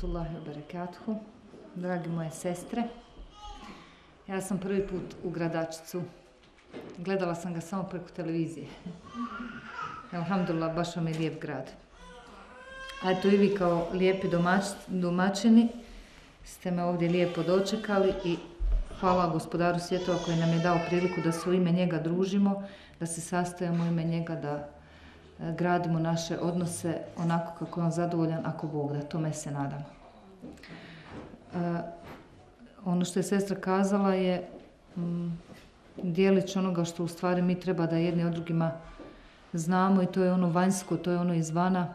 rahmatullahi wa barakatuhu. Dragi moje sestre, ja sam prvi put u Gradačicu. Gledala sam ga samo preko televizije. Alhamdulillah, baš vam je lijep grad. A eto i vi kao lijepi domaćini ste me ovdje lijepo dočekali i hvala gospodaru svjetova koji nam je dao priliku da se u ime njega družimo, da se sastajemo u ime njega, da e, gradimo naše odnose onako kako je on zadovoljan, ako Bog da, tome se nadamo. E, ono što je sestra kazala je mm, dijelić onoga što u stvari mi treba da jedni od drugima znamo i to je ono vanjsko, to je ono izvana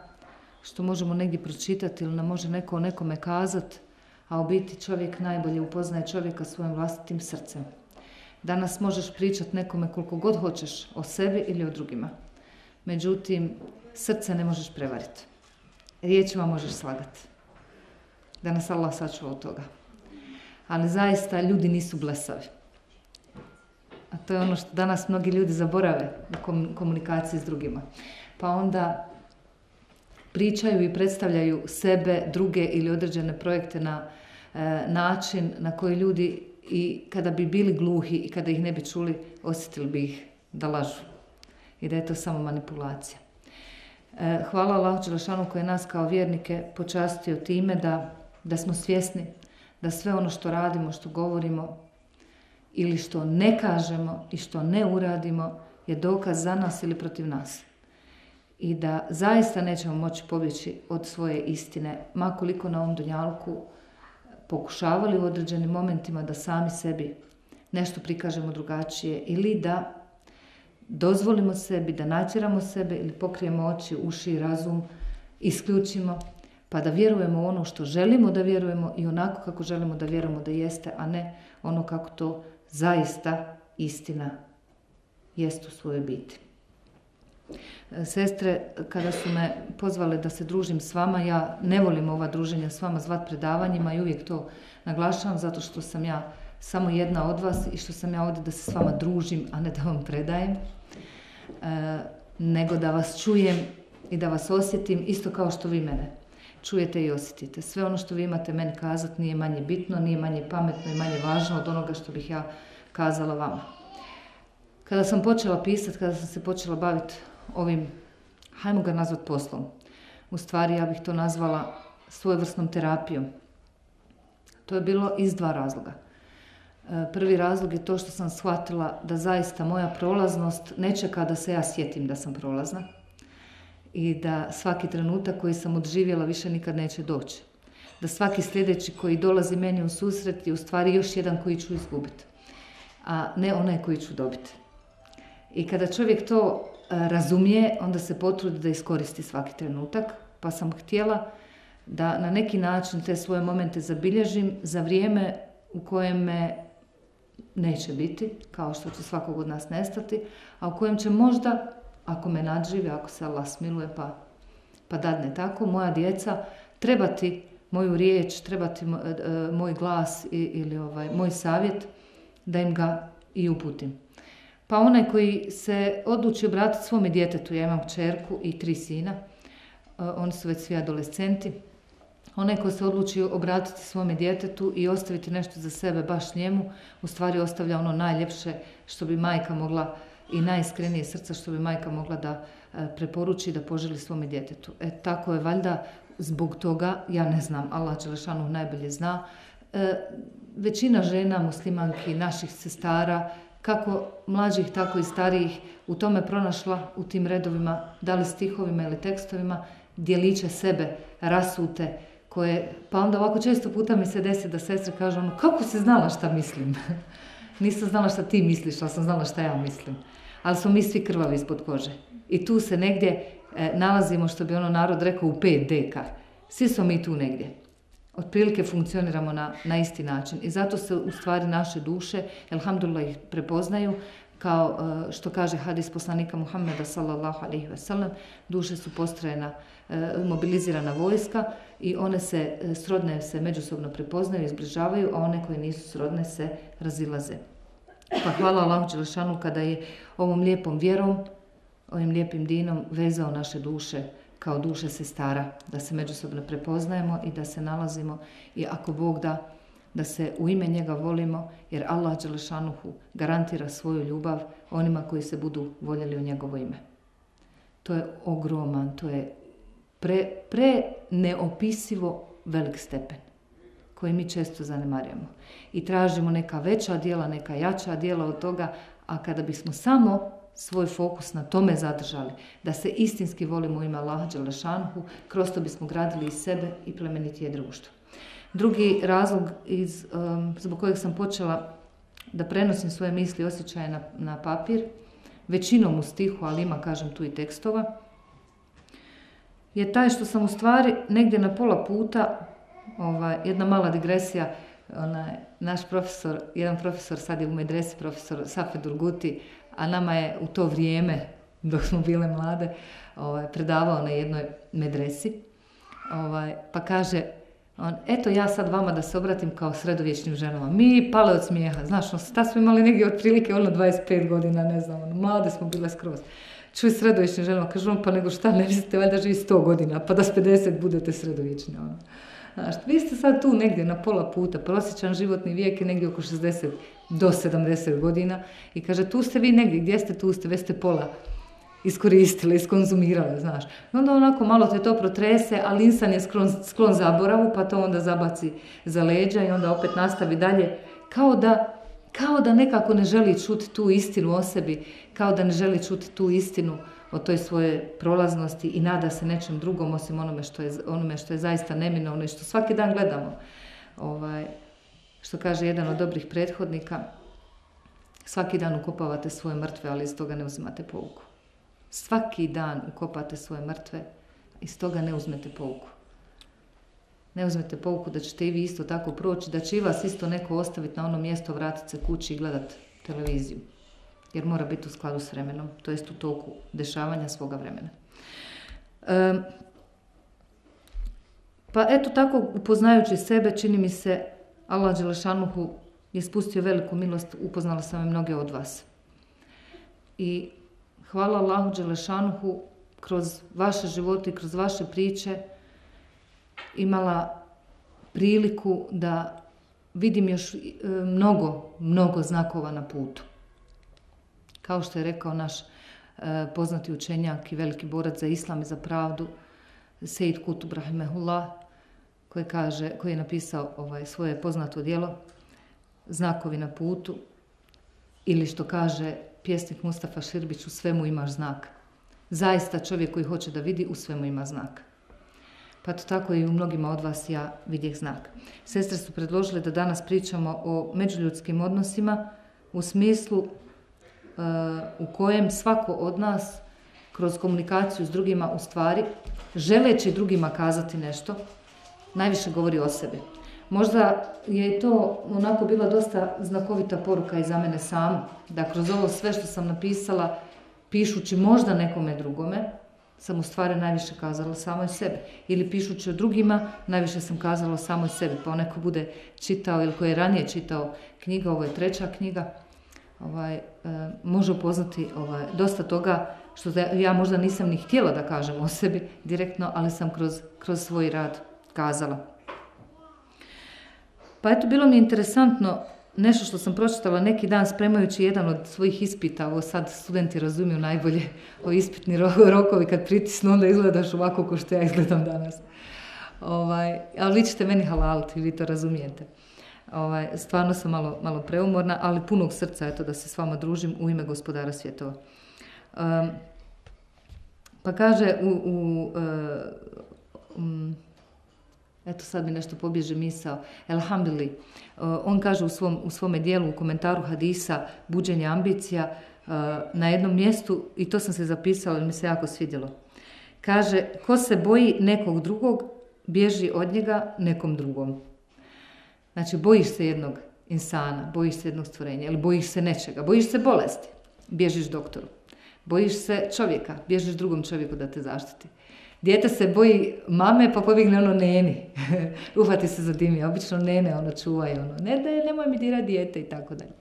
što možemo negdje pročitati ili nam može neko nekome kazati, a u biti čovjek najbolje upoznaje čovjeka svojim vlastitim srcem. Danas možeš pričati nekome koliko god hoćeš o sebi ili o drugima. Međutim, srce ne možeš prevariti. Riječima možeš slagati. Da nas Allah sačuva od toga. Ali zaista ljudi nisu blesavi. A to je ono što danas mnogi ljudi zaborave u komunikaciji s drugima. Pa onda pričaju i predstavljaju sebe, druge ili određene projekte na e, način na koji ljudi i kada bi bili gluhi i kada ih ne bi čuli, osjetili bi ih da lažu i da je to samo manipulacija. E, hvala Allahu Đelešanu koji je nas kao vjernike počastio time da, da smo svjesni da sve ono što radimo, što govorimo ili što ne kažemo i što ne uradimo je dokaz za nas ili protiv nas. I da zaista nećemo moći pobjeći od svoje istine, makoliko na ovom dunjalku pokušavali u određenim momentima da sami sebi nešto prikažemo drugačije ili da dozvolimo sebi, da natjeramo sebe ili pokrijemo oči, uši i razum, isključimo, pa da vjerujemo ono što želimo da vjerujemo i onako kako želimo da vjerujemo da jeste, a ne ono kako to zaista istina jest u svojoj biti. Sestre, kada su me pozvale da se družim s vama, ja ne volim ova druženja s vama zvat predavanjima i uvijek to naglašavam zato što sam ja samo jedna od vas i što sam ja ovdje da se s vama družim, a ne da vam predajem, e, nego da vas čujem i da vas osjetim isto kao što vi mene čujete i osjetite. Sve ono što vi imate meni kazati nije manje bitno, nije manje pametno i manje važno od onoga što bih ja kazala vama. Kada sam počela pisati, kada sam se počela baviti ovim, hajmo ga nazvat poslom, u stvari ja bih to nazvala svojevrsnom terapijom. To je bilo iz dva razloga. E, prvi razlog je to što sam shvatila da zaista moja prolaznost ne čeka da se ja sjetim da sam prolazna i da svaki trenutak koji sam odživjela više nikad neće doći. Da svaki sljedeći koji dolazi meni u susret je u stvari još jedan koji ću izgubiti, a ne onaj koji ću dobiti. I kada čovjek to e, razumije, onda se potrudi da iskoristi svaki trenutak, pa sam htjela da na neki način te svoje momente zabilježim za vrijeme u kojem me neće biti, kao što će svakog od nas nestati, a u kojem će možda, ako me nadžive, ako se Allah smiluje pa, pa dadne tako, moja djeca trebati moju riječ, trebati e, e, moj glas ili ovaj, moj savjet, da im ga i uputim. Pa onaj koji se odluči obratiti svome djetetu, ja imam čerku i tri sina, e, oni su već svi adolescenti, onaj ko se odluči obratiti svome djetetu i ostaviti nešto za sebe baš njemu, u stvari ostavlja ono najljepše što bi majka mogla i najiskrenije srca što bi majka mogla da e, preporuči da poželi svome djetetu. E tako je valjda zbog toga, ja ne znam, Allah Đelešanu najbolje zna, e, većina žena, muslimanki, naših sestara, kako mlađih, tako i starijih, u tome pronašla u tim redovima, da li stihovima ili tekstovima, djeliće sebe, rasute, koje, pa onda ovako često puta mi se desi da sestra kaže ono, kako si znala šta mislim? Nisam znala šta ti misliš, ali sam znala šta ja mislim. Ali smo mi svi krvavi ispod kože. I tu se negdje e, nalazimo, što bi ono narod rekao, u pet deka. Svi smo mi tu negdje otprilike funkcioniramo na, na isti način. I zato se u stvari naše duše, elhamdulillah ih prepoznaju, kao e, što kaže hadis poslanika Muhammeda sallallahu alaihi ve sellem, duše su postrojena, e, mobilizirana vojska i one se, srodne se međusobno prepoznaju, izbližavaju, a one koje nisu srodne se razilaze. Pa hvala Allahu Đelešanu kada je ovom lijepom vjerom, ovim lijepim dinom vezao naše duše kao duše sestara, da se međusobno prepoznajemo i da se nalazimo i ako Bog da, da se u ime njega volimo, jer Allah Đelešanuhu garantira svoju ljubav onima koji se budu voljeli u njegovo ime. To je ogroman, to je pre, pre neopisivo velik stepen koji mi često zanemarujemo. I tražimo neka veća dijela, neka jača dijela od toga, a kada bismo samo svoj fokus na tome zadržali, da se istinski volimo u ime Allaha Đelešanhu, kroz to bismo gradili i sebe i plemenitije društvo. Drugi razlog iz, um, zbog kojeg sam počela da prenosim svoje misli i osjećaje na, na papir, većinom u stihu, ali ima, kažem, tu i tekstova, je taj što sam u stvari negdje na pola puta, ovaj, jedna mala digresija, onaj, naš profesor, jedan profesor, sad je u medresi profesor Safed Urguti, a nama je u to vrijeme, dok smo bile mlade, ovaj, predavao na jednoj medresi. Ovaj, pa kaže, on, eto ja sad vama da se obratim kao sredovječnim ženama. Mi pale od smijeha, znaš, no, ta smo imali negdje otprilike ono 25 godina, ne znam, ono, mlade smo bile skroz. Čuj sredovječnim ženama, kaže on, pa nego šta, ne mislite valjda živi 100 godina, pa da s 50 budete sredovječni, ono. Znaš, vi ste sad tu negdje na pola puta, prosječan životni vijek je negdje oko 60 do 70 godina i kaže tu ste vi negdje, gdje ste tu ste, već ste pola iskoristili, iskonzumirali, znaš. I onda onako malo te to protrese, ali insan je sklon, sklon zaboravu, pa to onda zabaci za leđa i onda opet nastavi dalje, kao da, kao da nekako ne želi čuti tu istinu o sebi, kao da ne želi čuti tu istinu o toj svoje prolaznosti i nada se nečem drugom osim onome što je, onome što je zaista neminovno i što svaki dan gledamo. Ovaj, što kaže jedan od dobrih prethodnika, svaki dan ukopavate svoje mrtve, ali iz toga ne uzimate pouku. Svaki dan ukopate svoje mrtve, iz toga ne uzmete pouku. Ne uzmete pouku da ćete i vi isto tako proći, da će i vas isto neko ostaviti na ono mjesto, vratiti se kući i gledati televiziju jer mora biti u skladu s vremenom, to jest u toku dešavanja svoga vremena. pa eto tako, upoznajući sebe, čini mi se, Allah Đelešanuhu je spustio veliku milost, upoznala sam i mnoge od vas. I hvala Allahu Đelešanuhu, kroz vaše živote i kroz vaše priče, imala priliku da vidim još mnogo, mnogo znakova na putu. Kao što je rekao naš e, poznati učenjak i veliki borac za islam i za pravdu, Sejid Kutub Rahimehullah, koji, kaže, koji je napisao ovaj, svoje poznato djelo Znakovi na putu ili što kaže pjesnik Mustafa Širbić u svemu imaš znak. Zaista čovjek koji hoće da vidi u svemu ima znak. Pa to tako i u mnogima od vas ja vidjeh znak. Sestre su predložile da danas pričamo o međuljudskim odnosima u smislu u kojem svako od nas kroz komunikaciju s drugima u stvari, želeći drugima kazati nešto, najviše govori o sebi. Možda je to onako bila dosta znakovita poruka i za mene sam, da kroz ovo sve što sam napisala, pišući možda nekome drugome, sam u stvari najviše kazala samoj sebi. Ili pišući o drugima, najviše sam kazala o samoj sebi. Pa onako bude čitao ili koji je ranije čitao knjiga, ovo je treća knjiga, ovaj, e, može upoznati ovaj, dosta toga što ja možda nisam ni htjela da kažem o sebi direktno, ali sam kroz, kroz svoj rad kazala. Pa eto, bilo mi interesantno nešto što sam pročitala neki dan spremajući jedan od svojih ispita, ovo sad studenti razumiju najbolje o ispitni rokovi, kad pritisnu onda izgledaš ovako kao što ja izgledam danas. Ovaj, ali vi ćete meni halaliti, vi to razumijete. Ovaj, stvarno sam malo, malo preumorna, ali punog srca eto, da se s vama družim u ime gospodara svjetova. pa kaže u, u um, eto sad mi nešto pobježe misao, Elhamduli, on kaže u, svom, u svome dijelu, u komentaru hadisa, buđenje ambicija, na jednom mjestu, i to sam se zapisala, mi se jako svidjelo. Kaže, ko se boji nekog drugog, bježi od njega nekom drugom. Znači, bojiš se jednog insana, bojiš se jednog stvorenja, ili bojiš se nečega, bojiš se bolesti, bježiš doktoru. Bojiš se čovjeka, bježiš drugom čovjeku da te zaštiti. Dijete se boji mame, pa pobigne ono neni. Uhvati se za dimi, obično nene ono čuvaj, ono, ne, ne, nemoj mi dirati dijete i tako dalje.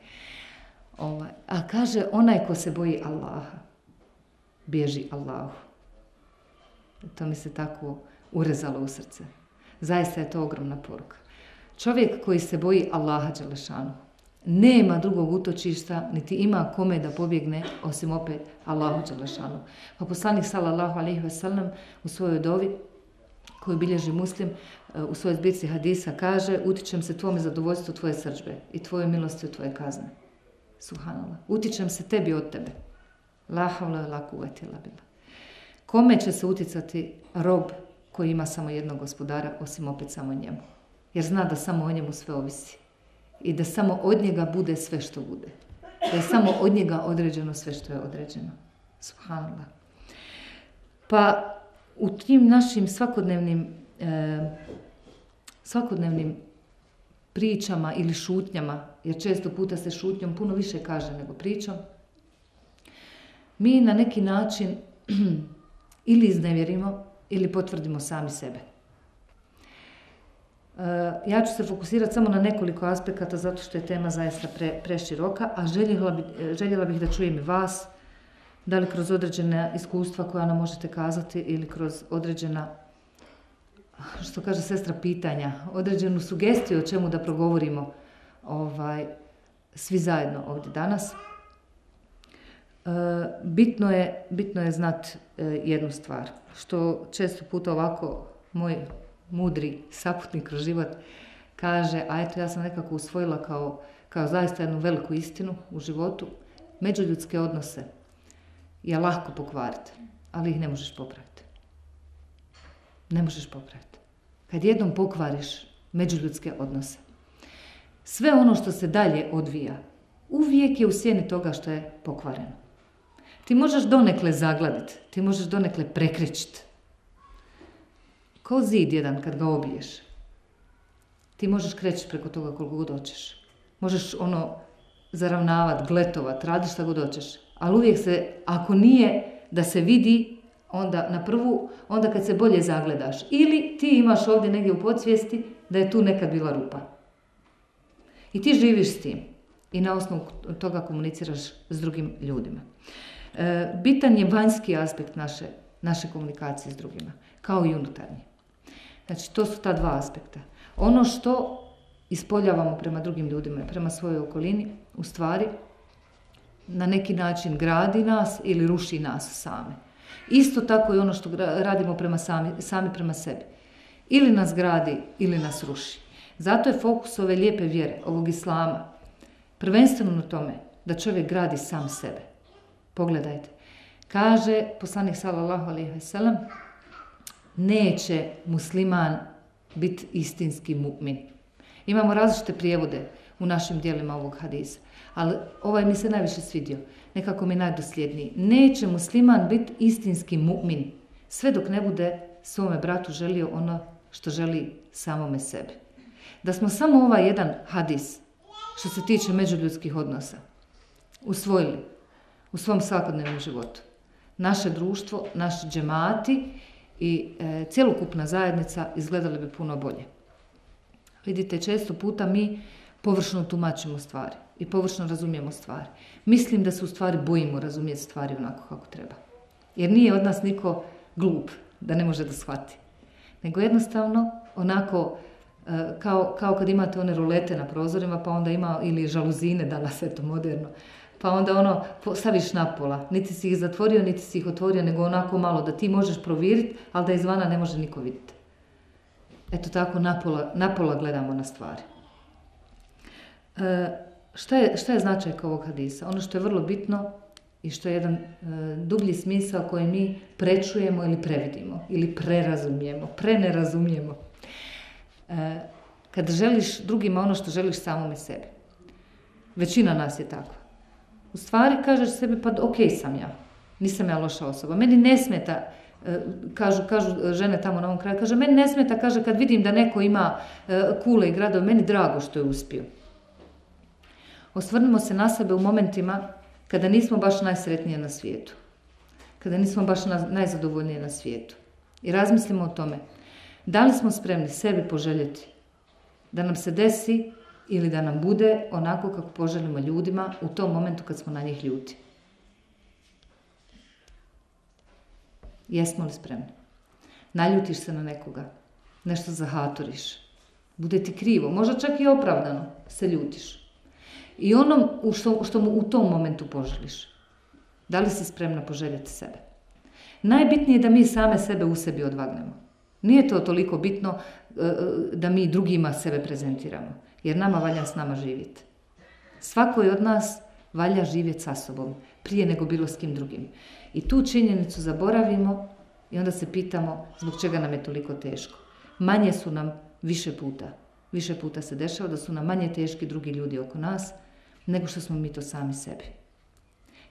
Ovaj, a kaže, onaj ko se boji Allaha, bježi Allahu. To mi se tako urezalo u srce. Zaista je to ogromna poruka. Čovjek koji se boji Allaha Đelešanu, nema drugog utočišta, niti ima kome da pobjegne, osim opet Allahu Đelešanu. Pa poslanik sallallahu alaihi wasallam u svojoj dovi, koju bilježi muslim, e, u svojoj zbirci hadisa kaže utičem se tvome zadovoljstvu tvoje srđbe i tvoje milosti u tvoje kazne. Subhanallah. Utičem se tebi od tebe. La havla la bila. Kome će se uticati rob koji ima samo jednog gospodara, osim opet samo njemu? Jer zna da samo o njemu sve ovisi. I da samo od njega bude sve što bude. Da je samo od njega određeno sve što je određeno. Subhanallah. Pa u tim našim svakodnevnim e, svakodnevnim pričama ili šutnjama, jer često puta se šutnjom puno više kaže nego pričom, mi na neki način ili iznevjerimo ili potvrdimo sami sebe. E, ja ću se fokusirati samo na nekoliko aspekata zato što je tema zaista pre, preširoka, a željela, bi, željela bih da čujem i vas, da li kroz određene iskustva koja nam možete kazati ili kroz određena, što kaže sestra, pitanja, određenu sugestiju o čemu da progovorimo ovaj, svi zajedno ovdje danas. E, bitno je, bitno je znat e, jednu stvar, što često puta ovako moj mudri saputnik kroz život kaže, a eto ja sam nekako usvojila kao, kao zaista jednu veliku istinu u životu, međuljudske odnose je lako pokvariti, ali ih ne možeš popraviti. Ne možeš popraviti. Kad jednom pokvariš međuljudske odnose, sve ono što se dalje odvija, uvijek je u sjeni toga što je pokvareno. Ti možeš donekle zagladiti, ti možeš donekle prekričiti. Ko zid jedan kad ga obiješ. Ti možeš kreći preko toga koliko god hoćeš. Možeš ono zaravnavat, gletovat, radiš šta god hoćeš. Ali uvijek se, ako nije da se vidi, onda na prvu, onda kad se bolje zagledaš. Ili ti imaš ovdje negdje u podsvijesti da je tu nekad bila rupa. I ti živiš s tim. I na osnovu toga komuniciraš s drugim ljudima. E, bitan je vanjski aspekt naše, naše komunikacije s drugima, kao i unutarnji. Znači, to su ta dva aspekta. Ono što ispoljavamo prema drugim ljudima, prema svojoj okolini, u stvari, na neki način gradi nas ili ruši nas same. Isto tako i ono što radimo prema sami, sami prema sebi. Ili nas gradi ili nas ruši. Zato je fokus ove lijepe vjere, ovog islama, prvenstveno na tome da čovjek gradi sam sebe. Pogledajte. Kaže poslanik sallallahu alaihi wasallam neće musliman biti istinski mu'min. Imamo različite prijevode u našim dijelima ovog hadisa. Ali ovaj mi se najviše svidio. Nekako mi najdosljedniji. Neće musliman biti istinski mu'min. Sve dok ne bude svome bratu želio ono što želi samome sebi. Da smo samo ovaj jedan hadis što se tiče međuljudskih odnosa usvojili u svom svakodnevnom životu. Naše društvo, naši džemati i e, cjelokupna zajednica izgledali bi puno bolje. Vidite, često puta mi površno tumačimo stvari i površno razumijemo stvari. Mislim da se u stvari bojimo razumjeti stvari onako kako treba. Jer nije od nas niko glup da ne može da shvati. Nego jednostavno onako e, kao, kao kad imate one rulete na prozorima pa onda ima ili žaluzine danas to moderno. Pa onda ono staviš na pola. Niti si ih zatvorio, niti si ih otvorio, nego onako malo da ti možeš provjeriti, ali da izvana ne može niko vidjeti. Eto tako napola, napola gledamo na stvari. E, šta, je, šta je značajka ovog hadisa? Ono što je vrlo bitno i što je jedan e, dublji smisao koji mi prečujemo ili previdimo ili prerazumijemo, prenerazumijemo. E, kada želiš drugima ono što želiš samome sebi. Većina nas je tako. U stvari kažeš sebi pa ok sam ja, nisam ja loša osoba. Meni ne smeta E, kažu, kažu žene tamo na ovom kraju, kaže, meni ne smeta, kaže, kad vidim da neko ima e, kule i gradove, meni drago što je uspio. Osvrnimo se na sebe u momentima kada nismo baš najsretnije na svijetu. Kada nismo baš najzadovoljnije na svijetu. I razmislimo o tome. Da li smo spremni sebi poželjeti da nam se desi ili da nam bude onako kako poželimo ljudima u tom momentu kad smo na njih ljuti. Jesmo li spremni? naljutiš se na nekoga, nešto zahatoriš, bude ti krivo, možda čak i opravdano se ljutiš. I onom što, što mu u tom momentu poželiš. Da li si spremna poželjeti sebe? Najbitnije je da mi same sebe u sebi odvagnemo. Nije to toliko bitno e, e, da mi drugima sebe prezentiramo, jer nama valja s nama živjeti. Svakoj od nas valja živjeti sa sobom, prije nego bilo s kim drugim. I tu činjenicu zaboravimo i onda se pitamo zbog čega nam je toliko teško. Manje su nam više puta. Više puta se dešava da su nam manje teški drugi ljudi oko nas, nego što smo mi to sami sebi.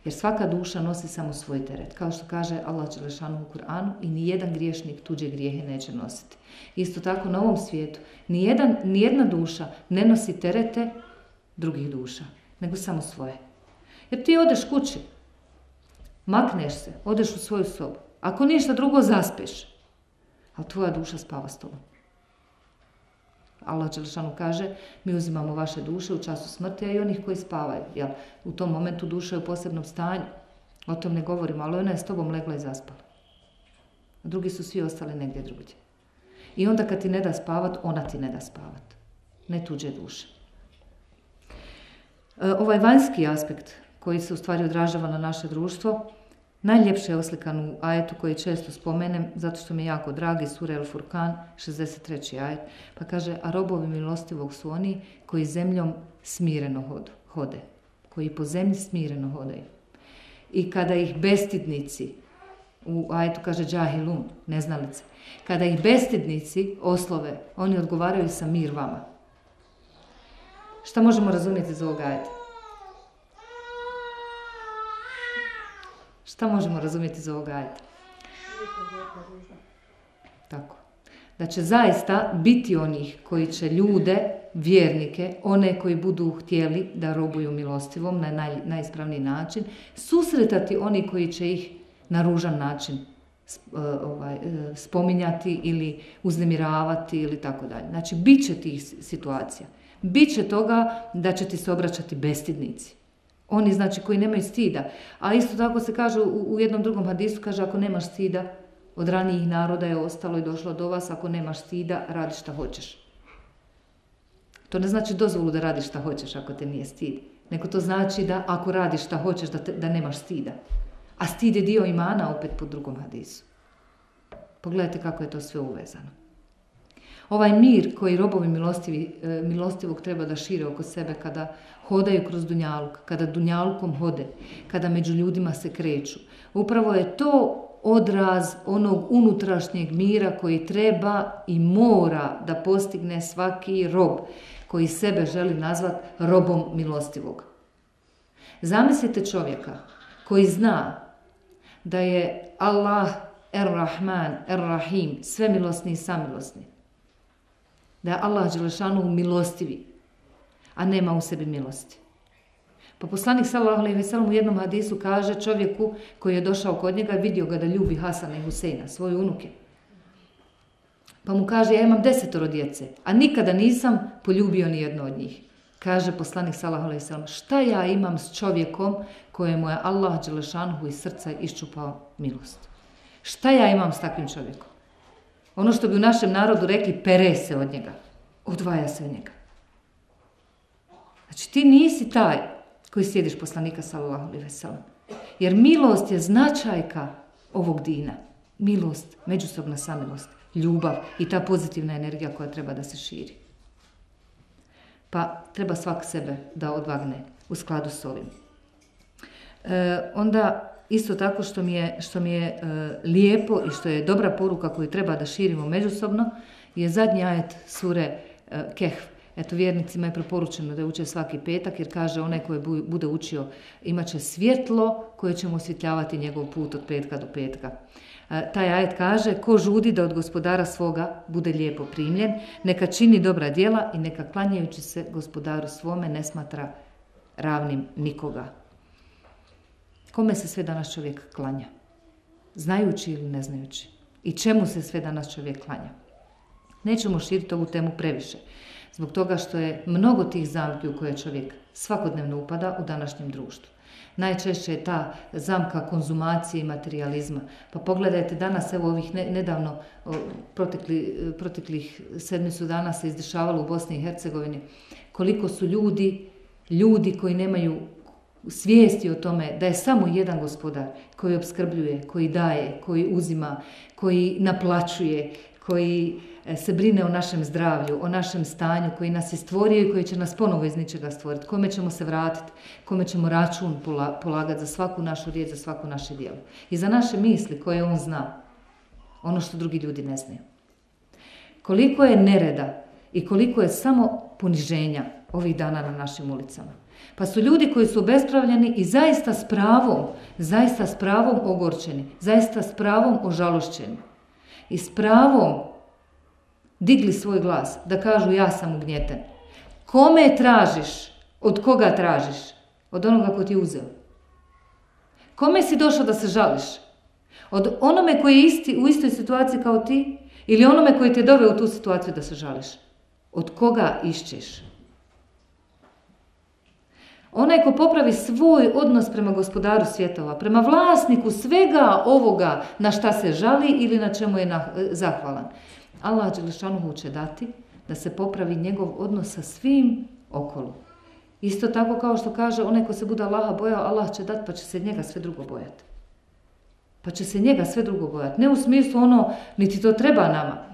Jer svaka duša nosi samo svoj teret. Kao što kaže Allah Đelešanu u Kur'anu i nijedan griješnik tuđe grijehe neće nositi. Isto tako na ovom svijetu nijedan, nijedna duša ne nosi terete drugih duša, nego samo svoje. Jer ti odeš kući, makneš se, odeš u svoju sobu. Ako ništa drugo, zaspeš. Ali tvoja duša spava s tobom. Allah Đelšanu kaže, mi uzimamo vaše duše u času smrti, a i onih koji spavaju. Jel? U tom momentu duša je u posebnom stanju. O tom ne govorimo, ali ona je s tobom legla i zaspala. drugi su svi ostali negdje drugdje. I onda kad ti ne da spavat, ona ti ne da spavat. Ne tuđe duše. E, ovaj vanjski aspekt koji se u stvari odražava na naše društvo, Najljepše je oslikan u ajetu koji često spomenem, zato što mi je jako dragi, Sura El Furkan, 63. ajet, pa kaže, a robovi milostivog su oni koji zemljom smireno hode, koji po zemlji smireno hodaju. I kada ih bestidnici, u ajetu kaže džahilun, neznalice, kada ih bestidnici oslove, oni odgovaraju sa mir vama. Šta možemo razumjeti iz ovog ajeta? Šta možemo razumjeti iz ovog ajeta? Tako. Da će zaista biti onih koji će ljude, vjernike, one koji budu htjeli da robuju milostivom na naj, najispravniji način, susretati oni koji će ih na ružan način e, ovaj, e, spominjati ili uznemiravati ili tako dalje. Znači, bit će tih situacija. Biće toga da će ti se obraćati bestidnici. Oni znači koji nemaju stida. A isto tako se kaže u, jednom drugom hadisu, kaže ako nemaš stida, od ranijih naroda je ostalo i došlo do vas, ako nemaš stida, radi šta hoćeš. To ne znači dozvolu da radiš šta hoćeš ako te nije stid. Nego to znači da ako radiš šta hoćeš, da, da nemaš stida. A stid je dio imana opet po drugom hadisu. Pogledajte kako je to sve uvezano. Ovaj mir koji robovi milostivi, e, milostivog treba da šire oko sebe kada hodaju kroz Dunjaluk, kada Dunjalukom hode, kada među ljudima se kreću. Upravo je to odraz onog unutrašnjeg mira koji treba i mora da postigne svaki rob koji sebe želi nazvat robom milostivog. Zamislite čovjeka koji zna da je Allah Er-Rahman, Er-Rahim, milosni i samilosni da je Allah Đelešanu milostivi, a nema u sebi milosti. Pa poslanik sallallahu alejhi u jednom hadisu kaže čovjeku koji je došao kod njega, vidio ga da ljubi Hasana i Huseina, svoje unuke. Pa mu kaže, ja imam desetoro djece, a nikada nisam poljubio ni jedno od njih. Kaže poslanik sallallahu alejhi šta ja imam s čovjekom kojemu je Allah Đelešanhu iz srca iščupao milost? Šta ja imam s takvim čovjekom? Ono što bi u našem narodu rekli, pere se od njega. Odvaja se od njega. Znači ti nisi taj koji sjediš poslanika sallallahu alaihi Jer milost je značajka ovog dina. Milost, međusobna samilost, ljubav i ta pozitivna energija koja treba da se širi. Pa treba svak sebe da odvagne u skladu s ovim. E, onda isto tako što mi je, što mi je e, lijepo i što je dobra poruka koju treba da širimo međusobno je zadnji ajet sure uh, Kehf. Eto, vjernicima je preporučeno da uče svaki petak, jer kaže onaj koji bude učio imat će svjetlo koje će mu osvjetljavati njegov put od petka do petka. E, taj ajet kaže, ko žudi da od gospodara svoga bude lijepo primljen, neka čini dobra djela i neka klanjajući se gospodaru svome ne smatra ravnim nikoga. Kome se sve danas čovjek klanja? Znajući ili ne znajući? I čemu se sve danas čovjek klanja? Nećemo širiti ovu temu previše. Zbog toga što je mnogo tih zamki u koje čovjek svakodnevno upada u današnjem društvu. Najčešće je ta zamka konzumacije i materializma. Pa pogledajte danas, evo ovih nedavno, protekli, proteklih sedmicu dana se izdešavalo u Bosni i Hercegovini, koliko su ljudi, ljudi koji nemaju svijesti o tome da je samo jedan gospodar koji obskrbljuje, koji daje, koji uzima, koji naplaćuje, koji se brine o našem zdravlju, o našem stanju, koji nas je stvorio i koji će nas ponovo iz ničega stvoriti, kome ćemo se vratiti, kome ćemo račun polagati za svaku našu riječ, za svaku naše djelo. I za naše misli koje on zna, ono što drugi ljudi ne znaju. Koliko je nereda i koliko je samo poniženja ovih dana na našim ulicama. Pa su ljudi koji su obespravljeni i zaista s pravom, zaista s pravom ogorčeni, zaista s pravom ožalošćeni i s pravom digli svoj glas da kažu ja sam ugnjeten. Kome tražiš? Od koga tražiš? Od onoga ko ti je uzeo. Kome si došao da se žališ? Od onome koji je isti, u istoj situaciji kao ti ili onome koji te doveo u tu situaciju da se žališ? Od koga išćeš? Onaj ko popravi svoj odnos prema gospodaru svjetova, prema vlasniku svega ovoga na šta se žali ili na čemu je zahvalan. Allah Đelešanuhu će dati da se popravi njegov odnos sa svim okolo. Isto tako kao što kaže onaj ko se bude Allaha bojao, Allah će dati pa će se njega sve drugo bojati. Pa će se njega sve drugo bojati. Ne u smislu ono, niti to treba nama.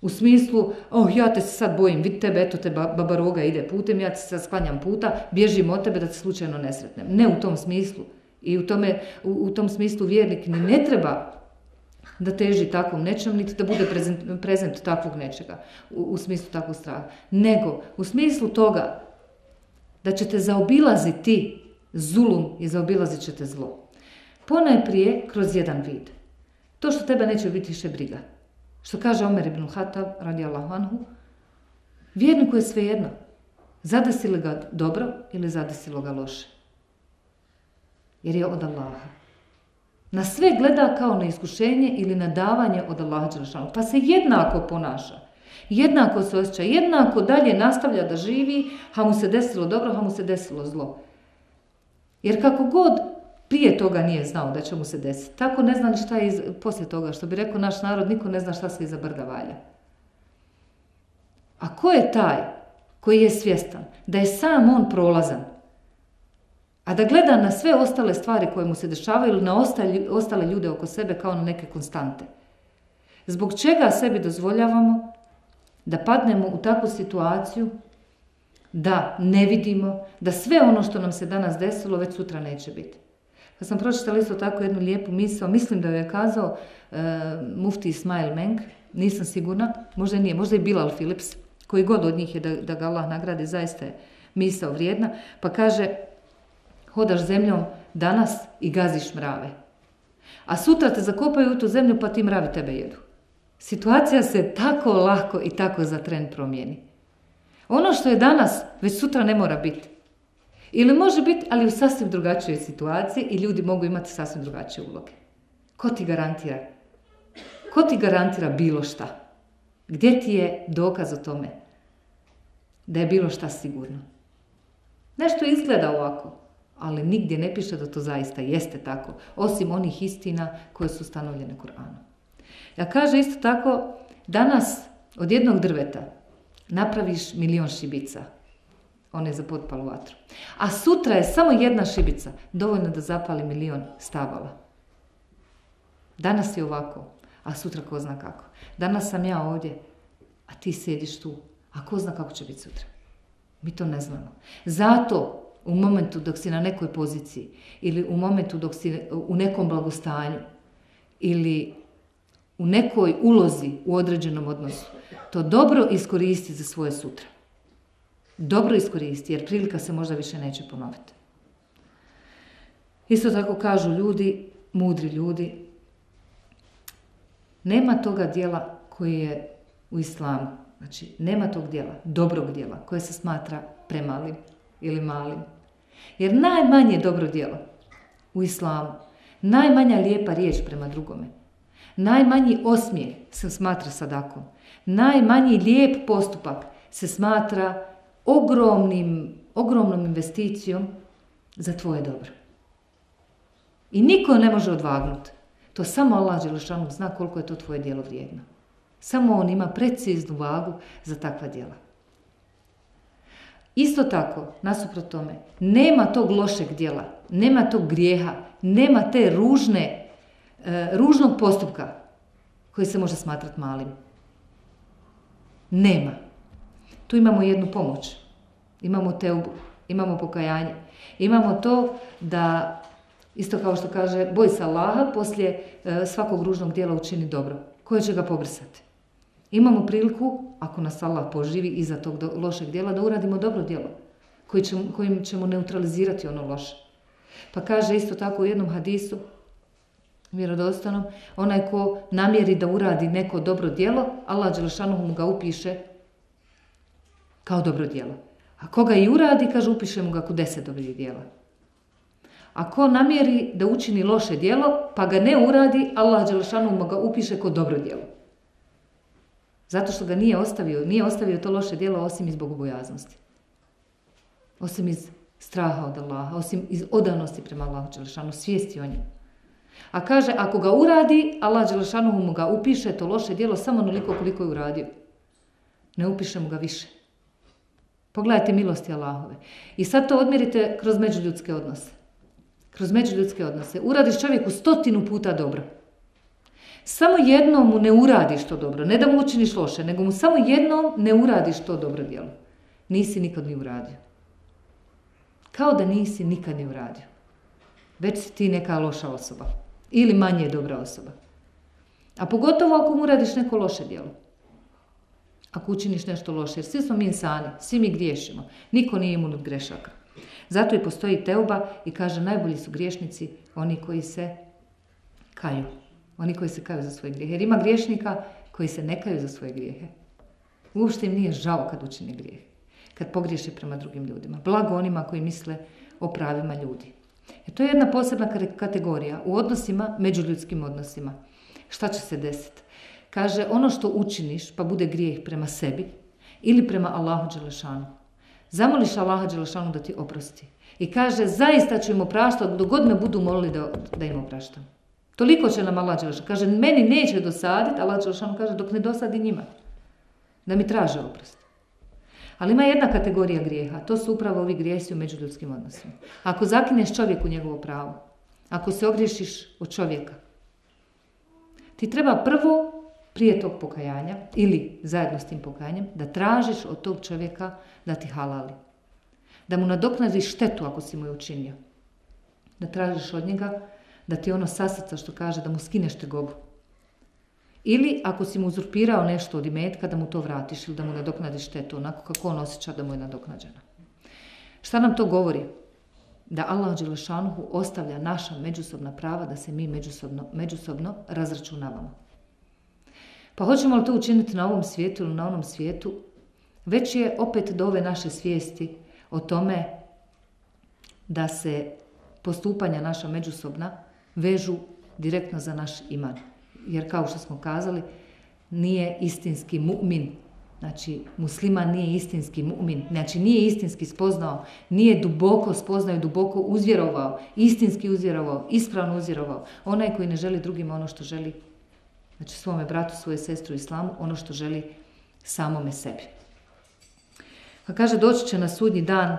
U smislu, oh ja te se sad bojim, vidi tebe, eto te baba roga ide putem, ja te sad sklanjam puta, bježim od tebe da te slučajno ne sretnem. Ne u tom smislu. I u, tome, u, tom smislu vjernik ni ne treba da teži takvom nečem, niti da bude prezent, prezent takvog nečega, u, u smislu takvog straha. Nego, u smislu toga da ćete zaobilaziti zulum i zaobilazit ćete zlo. Ponajprije kroz jedan vid. To što tebe neće biti više briga. Što kaže Omer ibn Hatab, radi anhu, vjerniku je svejedno. Zadesili ga dobro ili zadesilo ga loše. Jer je od Allaha. Na sve gleda kao na iskušenje ili na davanje od Allaha Pa se jednako ponaša. Jednako se osjeća, jednako dalje nastavlja da živi, ha mu se desilo dobro, ha mu se desilo zlo. Jer kako god prije toga nije znao da će mu se desiti. Tako ne zna ni šta je poslije toga. Što bi rekao naš narod, niko ne zna šta se iza brda valja. A ko je taj koji je svjestan da je sam on prolazan, a da gleda na sve ostale stvari koje mu se dešavaju ili na ostale ljude oko sebe kao na neke konstante? Zbog čega sebi dozvoljavamo da padnemo u takvu situaciju da ne vidimo, da sve ono što nam se danas desilo već sutra neće biti. Pa sam pročitala isto tako jednu lijepu misao, mislim da ju je kazao uh, mufti Ismail Meng, nisam sigurna, možda nije, možda je Bilal Philips, koji god od njih je da, da ga Allah nagradi, zaista je misao vrijedna, pa kaže, hodaš zemljom danas i gaziš mrave. A sutra te zakopaju u tu zemlju pa ti mravi tebe jedu. Situacija se tako lako i tako za tren promijeni. Ono što je danas, već sutra ne mora biti. Ili može biti, ali u sasvim drugačijoj situaciji i ljudi mogu imati sasvim drugačije uloge. Ko ti garantira? Ko ti garantira bilo šta? Gdje ti je dokaz o tome da je bilo šta sigurno? Nešto izgleda ovako, ali nigdje ne piše da to zaista jeste tako, osim onih istina koje su stanovljene Kur'anom. Ja kaže isto tako, danas od jednog drveta napraviš milion šibica, on je za potpalu vatru. A sutra je samo jedna šibica dovoljno da zapali milion stabala. Danas je ovako, a sutra ko zna kako. Danas sam ja ovdje, a ti sjediš tu. A ko zna kako će biti sutra? Mi to ne znamo. Zato u momentu dok si na nekoj poziciji ili u momentu dok si u nekom blagostanju ili u nekoj ulozi u određenom odnosu, to dobro iskoristi za svoje sutra dobro iskoristi, jer prilika se možda više neće ponoviti. Isto tako kažu ljudi, mudri ljudi, nema toga dijela koji je u islamu. Znači, nema tog dijela, dobrog dijela, koje se smatra premalim ili malim. Jer najmanje dobro djelo u islamu, najmanja lijepa riječ prema drugome, najmanji osmijeh se smatra sadakom, najmanji lijep postupak se smatra ogromnim ogromnom investicijom za tvoje dobro. I niko ne može odvagnuti. To samo Allah Đelešanu zna koliko je to tvoje djelo vrijedno. Samo on ima preciznu vagu za takva djela. Isto tako, nasuprot tome, nema tog lošeg djela, nema tog grijeha, nema te ružne, e, ružnog postupka koji se može smatrati malim. Nema. Tu imamo jednu pomoć. Imamo teubu, imamo pokajanje. Imamo to da, isto kao što kaže, boj se Allaha, poslije e, svakog ružnog dijela učini dobro. Koje će ga pobrisati? Imamo priliku, ako nas Allah poživi iza tog lošeg dijela, da uradimo dobro djelo, koji kojim ćemo neutralizirati ono loše. Pa kaže isto tako u jednom hadisu, vjerodostanom, onaj ko namjeri da uradi neko dobro djelo, Allah Đelešanu mu ga upiše kao dobro djelo. A koga i uradi, kaže, upiše mu ga kod deset dobrih djela. A ko namjeri da učini loše djelo, pa ga ne uradi, Allah Đelešanu mu ga upiše kod dobro djelo. Zato što ga nije ostavio, nije ostavio to loše djelo osim iz bogobojaznosti. Osim iz straha od Allaha, osim iz odanosti prema Allahu Đelešanu, svijesti o njemu. A kaže, ako ga uradi, Allah Đelešanu mu ga upiše to loše djelo samo onoliko koliko je uradio. Ne upiše mu ga više. Pogledajte milosti Allahove. I sad to odmjerite kroz međuljudske odnose. Kroz međuljudske odnose. Uradiš čovjeku stotinu puta dobro. Samo jednom mu ne uradiš to dobro. Ne da mu učiniš loše, nego mu samo jednom ne uradiš to dobro djelo. Nisi nikad ni uradio. Kao da nisi nikad ni uradio. Već si ti neka loša osoba. Ili manje dobra osoba. A pogotovo ako mu uradiš neko loše djelo. Ako učiniš nešto loše. Jer svi smo mi insani. Svi mi griješimo. Niko nije imun od grešaka. Zato i postoji teuba i kaže najbolji su griješnici oni koji se kaju. Oni koji se kaju za svoje grijehe. Jer ima griješnika koji se ne kaju za svoje grijehe. Uopšte im nije žao kad učini grijeh. Kad pogriješi prema drugim ljudima. Blago onima koji misle o pravima ljudi. Jer to je jedna posebna kategorija u odnosima, međuljudskim odnosima. Šta će se desiti? Kaže, ono što učiniš, pa bude grijeh prema sebi ili prema Allahu Đelešanu. Zamoliš Allaha Đelešanu da ti oprosti. I kaže, zaista ću im opraštati dok god me budu molili da, da im opraštam. Toliko će nam Allah Đelešanu. Kaže, meni neće dosaditi, Allah Đelešanu kaže, dok ne dosadi njima. Da mi traže oprost. Ali ima jedna kategorija grijeha, to su upravo ovi grijesi u međuljudskim odnosima. Ako zakineš čovjeku njegovo pravo, ako se ogriješiš od čovjeka, ti treba prvo prije tog pokajanja ili zajedno s tim pokajanjem da tražiš od tog čovjeka da ti halali. Da mu nadoknadiš štetu ako si mu je učinio. Da tražiš od njega da ti ono sasrca što kaže da mu skineš tegobu. Ili ako si mu uzurpirao nešto od imetka da mu to vratiš ili da mu nadoknadiš štetu onako kako on osjeća da mu je nadoknađena. Šta nam to govori? Da Allah Đelešanuhu ostavlja naša međusobna prava da se mi međusobno, međusobno razračunavamo. Pa hoćemo li to učiniti na ovom svijetu ili na onom svijetu? Već je opet do ove naše svijesti o tome da se postupanja naša međusobna vežu direktno za naš iman. Jer kao što smo kazali, nije istinski mu'min. Znači, musliman nije istinski mu'min. Znači, nije istinski spoznao, nije duboko spoznao i duboko uzvjerovao, istinski uzvjerovao, ispravno uzvjerovao. Onaj koji ne želi drugima ono što želi, znači svome bratu, svoje sestru islamu, ono što želi samome sebi. Pa kaže, doći će na sudnji dan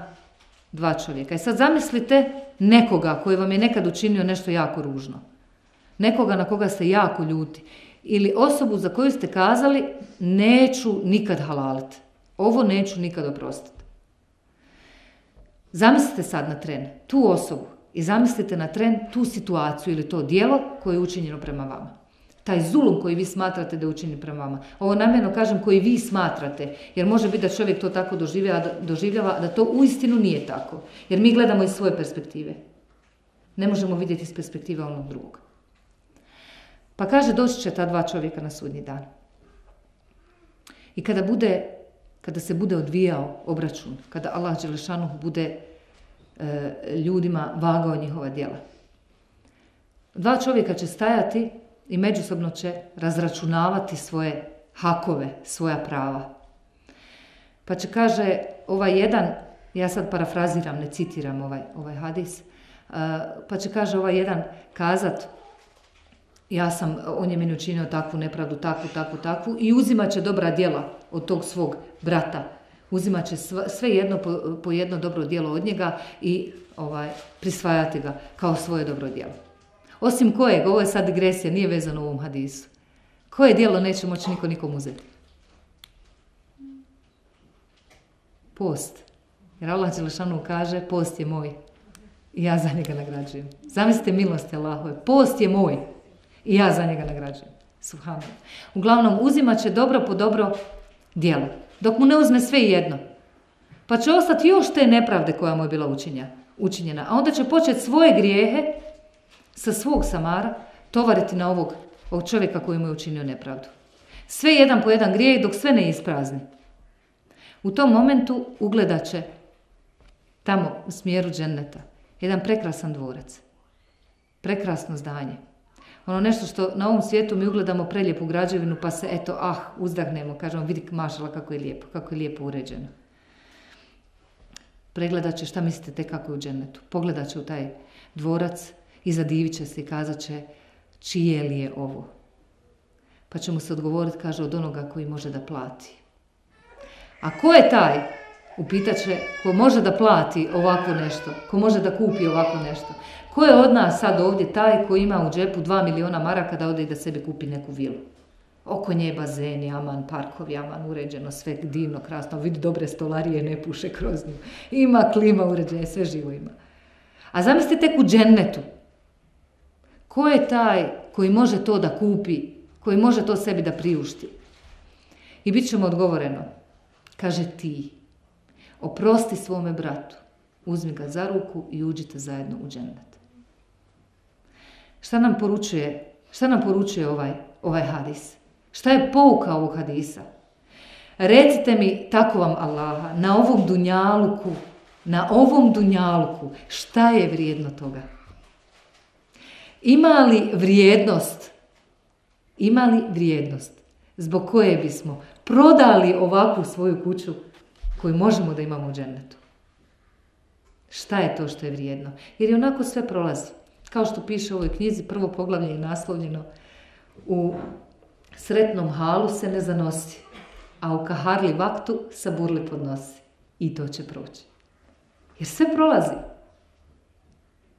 dva čovjeka. I sad zamislite nekoga koji vam je nekad učinio nešto jako ružno. Nekoga na koga ste jako ljuti. Ili osobu za koju ste kazali neću nikad halaliti. Ovo neću nikad oprostiti. Zamislite sad na tren tu osobu i zamislite na tren tu situaciju ili to dijelo koje je učinjeno prema vama taj zulum koji vi smatrate da učini prema vama. Ovo namjerno kažem koji vi smatrate, jer može biti da čovjek to tako doživljava, doživljava, da to uistinu nije tako. Jer mi gledamo iz svoje perspektive. Ne možemo vidjeti iz perspektive onog drugog. Pa kaže, doći će ta dva čovjeka na sudnji dan. I kada bude, kada se bude odvijao obračun, kada Allah Đelešanu bude e, ljudima vagao njihova djela. Dva čovjeka će stajati i međusobno će razračunavati svoje hakove, svoja prava. Pa će, kaže, ovaj jedan Ja sad parafraziram, ne citiram ovaj, ovaj hadis. Pa će kaže ovaj jedan kazat, ja sam, on je meni učinio takvu nepravdu, takvu, takvu, takvu i uzimat će dobra djela od tog svog brata. Uzimat će sve jedno po, jedno dobro djelo od njega i ovaj, prisvajati ga kao svoje dobro djelo. Osim kojeg, ovo je sad digresija, nije vezano u ovom hadisu. Koje djelo neće moći niko nikom uzeti? Post. Jer Allah Đelešanu kaže, post je moj. I ja za njega nagrađujem. Zamislite milosti Allahove. Post je moj. I ja za njega nagrađujem. Subhanallah. Uglavnom, uzimat će dobro po dobro djelo. Dok mu ne uzme sve jedno. Pa će ostati još te nepravde koja mu je bila učinjena. A onda će početi svoje grijehe sa svog samara tovariti na ovog, ovog čovjeka koji mu je učinio nepravdu. Sve jedan po jedan grijeh dok sve ne isprazni. U tom momentu ugledat će tamo u smjeru dženeta jedan prekrasan dvorac. Prekrasno zdanje. Ono nešto što na ovom svijetu mi ugledamo prelijepu građevinu pa se eto ah uzdahnemo, kažemo vidi mašala kako je lijepo, kako je lijepo uređeno. Pregledat će šta mislite te kako je u dženetu. Pogledat će u taj dvorac i zadivit će se i kazat će čije li je ovo. Pa će mu se odgovoriti, kaže, od onoga koji može da plati. A ko je taj? Upitat će, ko može da plati ovako nešto, ko može da kupi ovako nešto. Ko je od nas sad ovdje taj koji ima u džepu dva miliona maraka da ode i da sebi kupi neku vilu? Oko nje bazeni, aman, parkovi, aman, uređeno, sve divno, krasno, vidi dobre stolarije, ne puše kroz nju. Ima klima uređenje, sve živo ima. A zamislite tek u džennetu. Ko je taj koji može to da kupi, koji može to sebi da priušti? I bit ćemo odgovoreno. Kaže ti, oprosti svome bratu, uzmi ga za ruku i uđite zajedno u džennet. Šta nam poručuje, šta nam poručuje ovaj, ovaj hadis? Šta je pouka ovog hadisa? Recite mi, tako vam Allaha, na ovom dunjaluku, na ovom dunjaluku, šta je vrijedno toga? Ima li vrijednost, ima li vrijednost zbog koje bismo prodali ovakvu svoju kuću koju možemo da imamo u džennetu? Šta je to što je vrijedno? Jer je onako sve prolazi. Kao što piše u ovoj knjizi, prvo poglavlje je naslovljeno u sretnom halu se ne zanosi, a u kaharli vaktu saburli podnosi. I to će proći. Jer sve prolazi.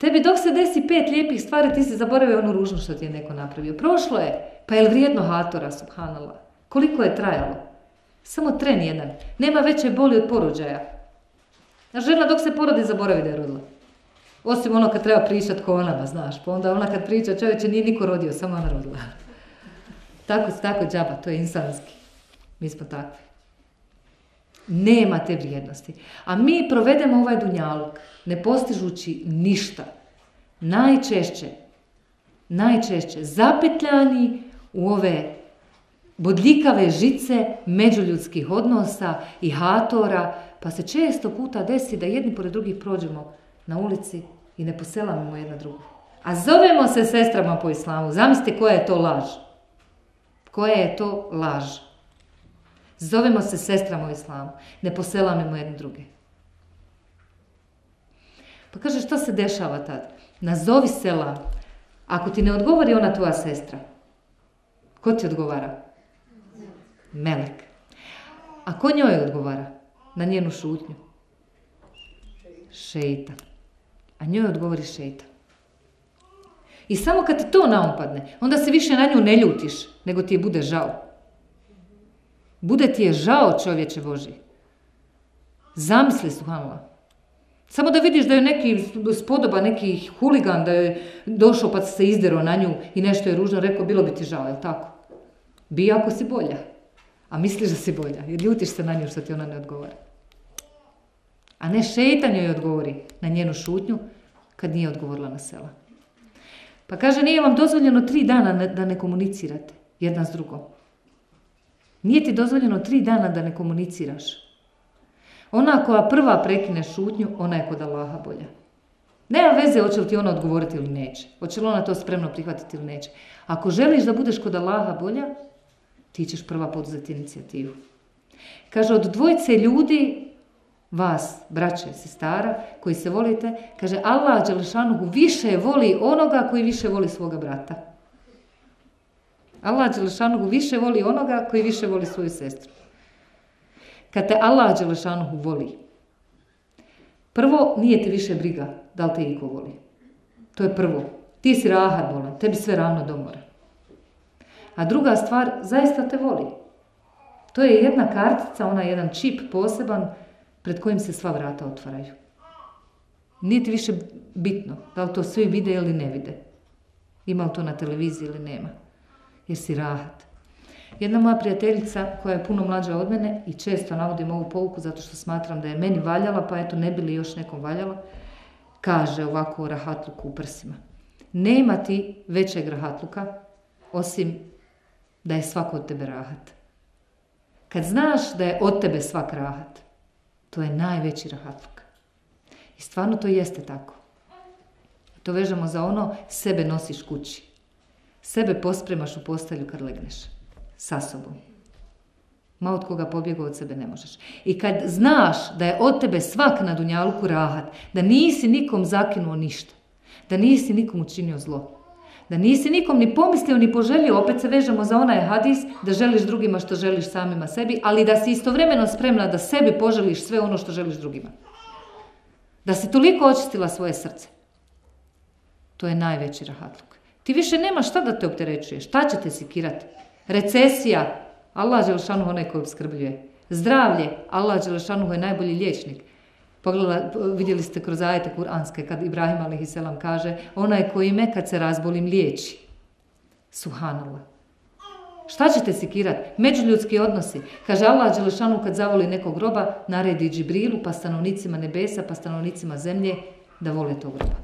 Tebi dok se desi pet lijepih stvari, ti si zaboravio onu ružnu što ti je neko napravio. Prošlo je. Pa je li vrijedno hatora, subhanallah? Koliko je trajalo? Samo tren jedan. Nema veće boli od porođaja. A žena dok se porodi zaboravi da je rodila. Osim ono kad treba pričat ko ona, znaš. Pa onda ona kad priča čovječe nije niko rodio, samo ona rodila. tako, tako džaba, to je insanski. Mi smo takvi. Nema te vrijednosti. A mi provedemo ovaj dunjaluk ne postižući ništa. Najčešće, najčešće zapetljani u ove bodljikave žice međuljudskih odnosa i hatora, pa se često puta desi da jedni pored drugih prođemo na ulici i ne poselamimo jedna drugu. A zovemo se sestrama po islamu. Zamislite koja je to laž. Koja je to laž. Zovemo se sestrama u islamu. Ne poselamimo jedne druge. Pa kaže, što se dešava tad? Nazovi selam. Ako ti ne odgovori ona tvoja sestra, ko ti odgovara? Melek. A ko njoj odgovara? Na njenu šutnju? Šeitan. A njoj odgovori šeitan. I samo kad ti to naumpadne, onda se više na nju ne ljutiš, nego ti je bude žao. Bude ti je žao čovječe Boži. Zamisli, subhanallah. Samo da vidiš da je neki spodoba, neki huligan da je došao pa se izdero na nju i nešto je ružno rekao, bilo bi ti žao, jel tako? Bi ako si bolja. A misliš da si bolja, jer ljutiš se na nju što ti ona ne odgovara. A ne šeitan joj odgovori na njenu šutnju kad nije odgovorila na sela. Pa kaže, nije vam dozvoljeno tri dana da ne komunicirate jedna s drugom. Nije ti dozvoljeno tri dana da ne komuniciraš. Ona koja prva prekine šutnju, ona je kod Allaha bolja. Nema veze hoće li ti ona odgovoriti ili neće. Hoće li ona to spremno prihvatiti ili neće. Ako želiš da budeš kod Allaha bolja, ti ćeš prva poduzeti inicijativu. Kaže, od dvojce ljudi vas, braće, sestara, koji se volite, kaže Allah Đelešanuhu više voli onoga koji više voli svoga brata. Allah Đelešanuhu više voli onoga koji više voli svoju sestru. Kad te Allah Đelešanuhu voli, prvo nije ti više briga da li te iko voli. To je prvo. Ti si rahat volan, tebi sve ravno domora. A druga stvar, zaista te voli. To je jedna kartica, ona jedan čip poseban pred kojim se sva vrata otvaraju. Nije ti više bitno da li to svi vide ili ne vide. Ima li to na televiziji ili nema. Jer si rahat. Jedna moja prijateljica koja je puno mlađa od mene i često navodim ovu pouku zato što smatram da je meni valjala, pa eto ne bi li još nekom valjala, kaže ovako o rahatluku u prsima. Nema ti većeg rahatluka osim da je svako od tebe rahat. Kad znaš da je od tebe svak rahat, to je najveći rahatluk. I stvarno to jeste tako. To vežemo za ono, sebe nosiš kući. Sebe pospremaš u postelju kad legneš. Sa sobom. Ma od koga pobjegao od sebe ne možeš. I kad znaš da je od tebe svak na dunjaluku rahat, da nisi nikom zakinuo ništa, da nisi nikom učinio zlo, da nisi nikom ni pomislio ni poželio, opet se vežemo za onaj hadis, da želiš drugima što želiš samima sebi, ali da si istovremeno spremna da sebi poželiš sve ono što želiš drugima. Da si toliko očistila svoje srce. To je najveći rahatluk. Ti više nema šta da te opterećuje. Šta će te sikirati? Recesija. Allah Đelšanuhu koji obskrbljuje. Zdravlje. Allah Đelšanuhu je najbolji liječnik. Vidjeli ste kroz ajete kuranske kad Ibrahim a.s. kaže onaj koji me kad se razbolim liječi. Suhanallah. Šta ćete sikirat? Međuljudski odnosi. Kaže Allah Đelešanu kad zavoli nekog groba, naredi Džibrilu, pa stanovnicima nebesa, pa stanovnicima zemlje, da vole tog groba.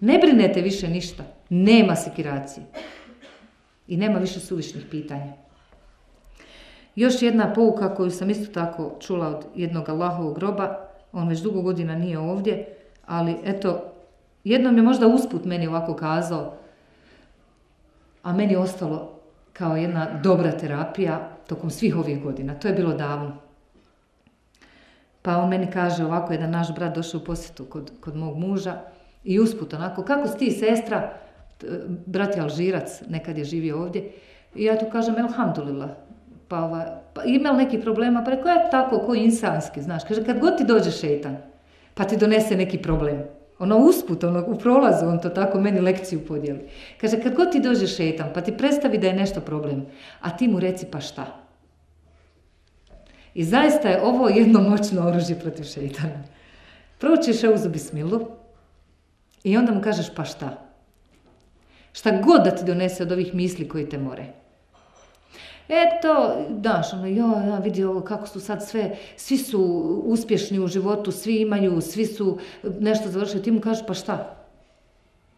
Ne brinete više ništa. Nema sikiracije. I nema više suvišnih pitanja. Još jedna pouka koju sam isto tako čula od jednog Allahovog groba, on već dugo godina nije ovdje, ali eto, jednom je možda usput meni ovako kazao, a meni je ostalo kao jedna dobra terapija tokom svih ovih godina. To je bilo davno. Pa on meni kaže ovako, jedan naš brat došao u posjetu kod, kod mog muža i usput onako, kako si ti sestra, brat je Alžirac, nekad je živio ovdje, i ja tu kažem, elhamdulillah, pa, ovaj, pa ima neki problema? Pa rekao, je tako, ko insanski, znaš. Kaže, kad god ti dođe šeitan, pa ti donese neki problem. Ono usput, ono u prolazu, on to tako meni lekciju podijeli. Kaže, kad god ti dođe šeitan, pa ti predstavi da je nešto problem, a ti mu reci pa šta. I zaista je ovo jedno moćno oružje protiv šeitana. Proučiš euzu bismilu i onda mu kažeš pa šta. Šta god da ti donese od ovih misli koji te more. Eto, daš, ono, jo, ja vidi ovo kako su sad sve, svi su uspješni u životu, svi imaju, svi su nešto završili, ti mu kažeš pa šta?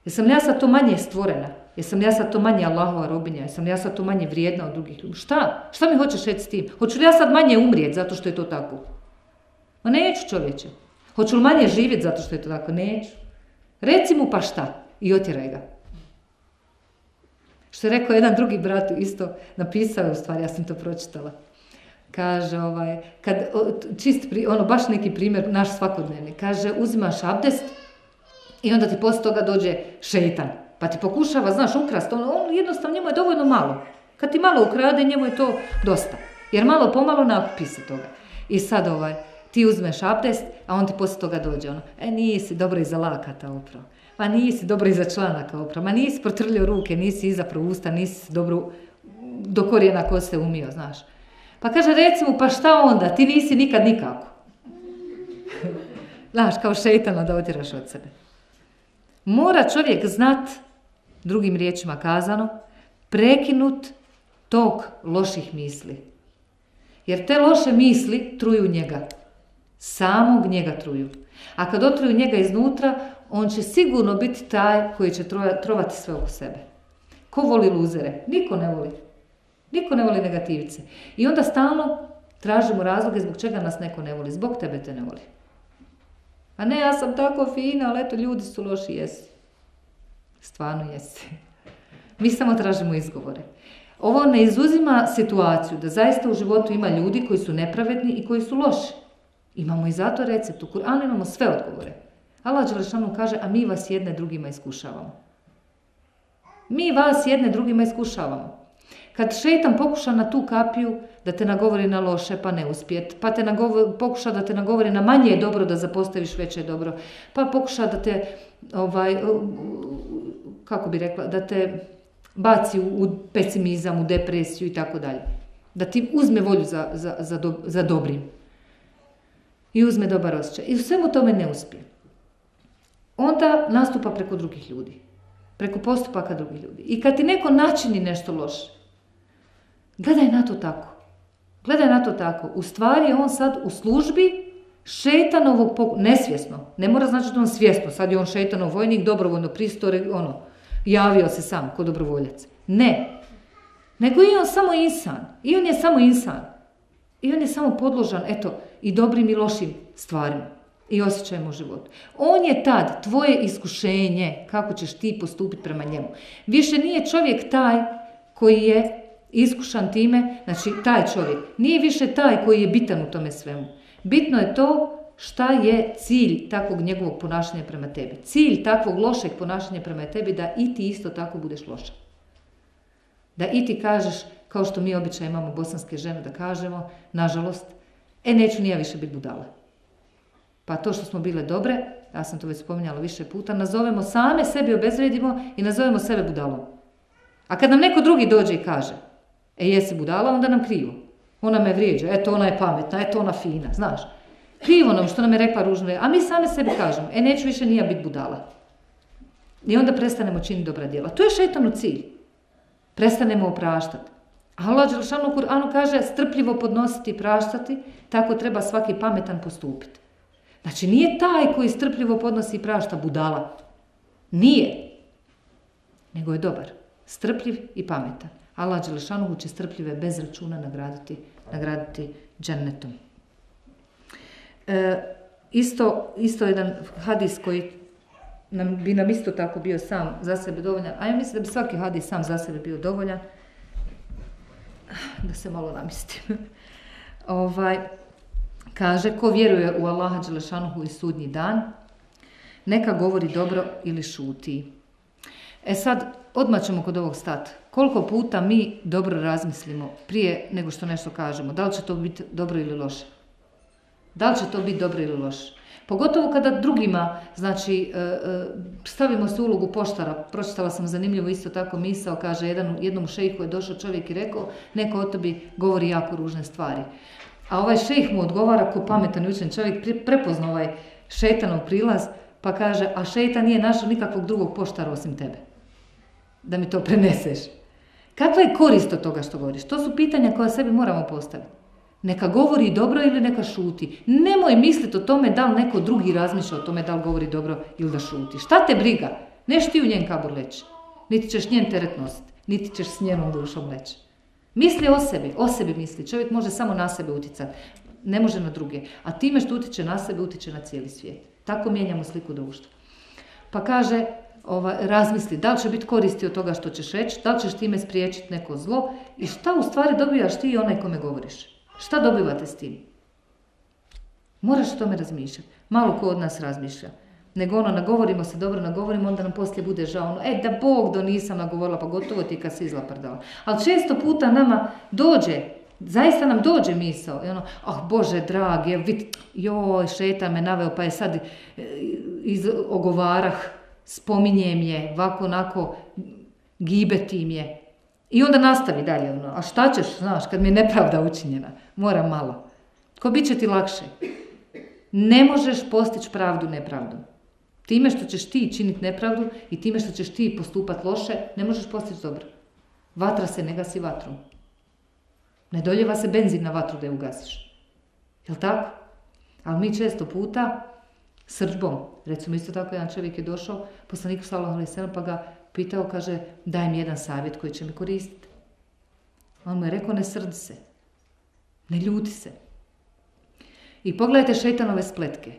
Jesam ja sad to manje stvorena? Jesam ja sad to manje Allahova robinja? Jesam ja sad to manje vrijedna od drugih ljudi? Šta? Šta mi hoćeš reći s tim? Hoću li ja sad manje umrijeti zato što je to tako? Ma neću čovječe. Hoću li manje živjeti zato što je to tako? Neću. Reci mu pa šta i otjeraj ga. Što je rekao jedan drugi brat isto, napisao je u stvari, ja sam to pročitala. Kaže, ovaj, kad, čist, ono, baš neki primjer, naš svakodnevni. Kaže, uzimaš abdest i onda ti poslije toga dođe šeitan. Pa ti pokušava, znaš, ukrast. On, on jednostavno, njemu je dovoljno malo. Kad ti malo ukrade, njemu je to dosta. Jer malo pomalo nakupi se toga. I sad ovaj, ti uzmeš abdest, a on ti poslije toga dođe ono, e nisi dobro iza lakata upravo pa nisi dobro iza članaka opravo, ma nisi protrljio ruke, nisi izapravo usta, nisi dobro do korijena ko se umio, znaš. Pa kaže, recimo, pa šta onda, ti nisi nikad nikako. znaš, kao šeitano da otiraš od sebe. Mora čovjek znat, drugim riječima kazano, prekinut tok loših misli. Jer te loše misli truju njega. Samog njega truju. A kad otruju njega iznutra, on će sigurno biti taj koji će trovati sve oko sebe. Ko voli luzere? Niko ne voli. Niko ne voli negativice. I onda stalno tražimo razloge zbog čega nas neko ne voli. Zbog tebe te ne voli. A ne, ja sam tako fina, ali eto, ljudi su loši, jesi. Stvarno jesi. Mi samo tražimo izgovore. Ovo ne izuzima situaciju da zaista u životu ima ljudi koji su nepravedni i koji su loši. Imamo i zato recept, u Kur'anu imamo sve odgovore. Allah Đelešanu kaže, a mi vas jedne drugima iskušavamo. Mi vas jedne drugima iskušavamo. Kad šetan pokuša na tu kapiju da te nagovori na loše pa ne uspjet, pa te pokuša da te nagovori na manje je dobro da zapostaviš veće dobro, pa pokuša da te, ovaj, kako bi rekla, da te baci u pesimizam, u depresiju i tako dalje. Da ti uzme volju za, za, za, za dobrim. I uzme dobar osjećaj. I u svemu tome ne uspije. Onda nastupa preko drugih ljudi. Preko postupaka drugih ljudi. I kad ti neko načini nešto loše, gledaj na to tako. Gledaj na to tako. U stvari je on sad u službi šetanovog, nesvjesno. Ne mora znači da on svjesno. Sad je on šetanov vojnik, dobrovoljno pristore, ono, javio se sam kod dobrovoljac. Ne. Nego je on samo insan. I on je samo insan. I on je samo podložan, eto, i dobrim i lošim stvarima i osjećajima u životu. On je tad tvoje iskušenje, kako ćeš ti postupiti prema njemu. Više nije čovjek taj koji je iskušan time, znači taj čovjek, nije više taj koji je bitan u tome svemu. Bitno je to šta je cilj takvog njegovog ponašanja prema tebi. Cilj takvog lošeg ponašanja prema tebi da i ti isto tako budeš loša. Da i ti kažeš, kao što mi običaj imamo bosanske žene da kažemo, nažalost, e neću ni više biti budala. Pa to što smo bile dobre, ja sam to već spominjala više puta, nazovemo same sebi obezredimo i nazovemo sebe budalom. A kad nam neko drugi dođe i kaže, e jesi budala, onda nam krivo. Ona me vrijeđa, eto ona je pametna, eto ona fina, znaš. Krivo nam što nam je rekla ružno, a mi same sebi kažemo, e neću više nija biti budala. I onda prestanemo činiti dobra djela. To je šetanu cilj. Prestanemo opraštati. Allah Đelšanu Kur'anu kaže strpljivo podnositi i praštati, tako treba svaki pametan postupiti. Znači nije taj koji strpljivo podnosi i prašta budala. Nije. Nego je dobar. Strpljiv i pametan. Allah Đelešanu će strpljive bez računa nagraditi, nagraditi džennetom. E, isto, isto jedan hadis koji nam, bi nam isto tako bio sam za sebe dovoljan, a ja mislim da bi svaki hadis sam za sebe bio dovoljan, da se malo namistim. ovaj, kaže, ko vjeruje u Allaha Đelešanuhu i sudnji dan, neka govori dobro ili šuti. E sad, odmah ćemo kod ovog stati. Koliko puta mi dobro razmislimo prije nego što nešto kažemo? Da li će to biti dobro ili loše? Da li će to biti dobro ili loše? Pogotovo kada drugima, znači, e, e, stavimo se u ulogu poštara. Pročitala sam zanimljivo isto tako misao, kaže, jedan, jednom šejhu je došao čovjek i rekao, neko o tebi govori jako ružne stvari. A ovaj šejh mu odgovara, ko pametan i učen čovjek, prepoznao ovaj šetanov prilaz, pa kaže, a šetan nije našao nikakvog drugog poštara osim tebe. Da mi to preneseš. Kakva je korist od toga što govoriš? To su pitanja koja sebi moramo postaviti. Neka govori dobro ili neka šuti. Nemoj misliti o tome da li neko drugi razmišlja o tome da li govori dobro ili da šuti. Šta te briga? Neš ti u njen kabur leći. Niti ćeš njen teret nositi. Niti ćeš s njenom dušom leći. Misli o sebi, o sebi misli. Čovjek može samo na sebe utjecati. Ne može na druge. A time što utječe na sebe, utječe na cijeli svijet. Tako mijenjamo sliku društva. Pa kaže, ova, razmisli da li će biti koristi od toga što ćeš reći, da li ćeš time spriječiti neko zlo i šta u stvari dobivaš ti i onaj kome govoriš. Šta dobivate s tim? Moraš o tome razmišljati. Malo ko od nas razmišlja. Nego ono, nagovorimo se, dobro nagovorimo, onda nam poslije bude žao. Ono, e, da Bog do nisam nagovorila, pa gotovo ti kad si izlaprdala. Ali često puta nama dođe, zaista nam dođe misao. I ono, ah, Bože dragi, vid, joj, šeta me naveo, pa je sad e, iz ogovarah, spominjem je, ovako, onako, gibetim je. I onda nastavi dalje, ono, a šta ćeš, znaš, kad mi je nepravda učinjena, mora malo. Ko bit će ti lakše? Ne možeš postići pravdu nepravdom. Time što ćeš ti činiti nepravdu i time što ćeš ti postupati loše, ne možeš postići dobro. Vatra se ne gasi vatrom. Ne doljeva se benzin na vatru da je ugasiš. Jel tako? Ali mi često puta srđbom, recimo isto tako jedan čovjek je došao, sallallahu alejhi pa ga pitao, kaže, daj mi jedan savjet koji će mi koristiti. On mu je rekao, ne srdi se, ne ljuti se. I pogledajte šetanove spletke.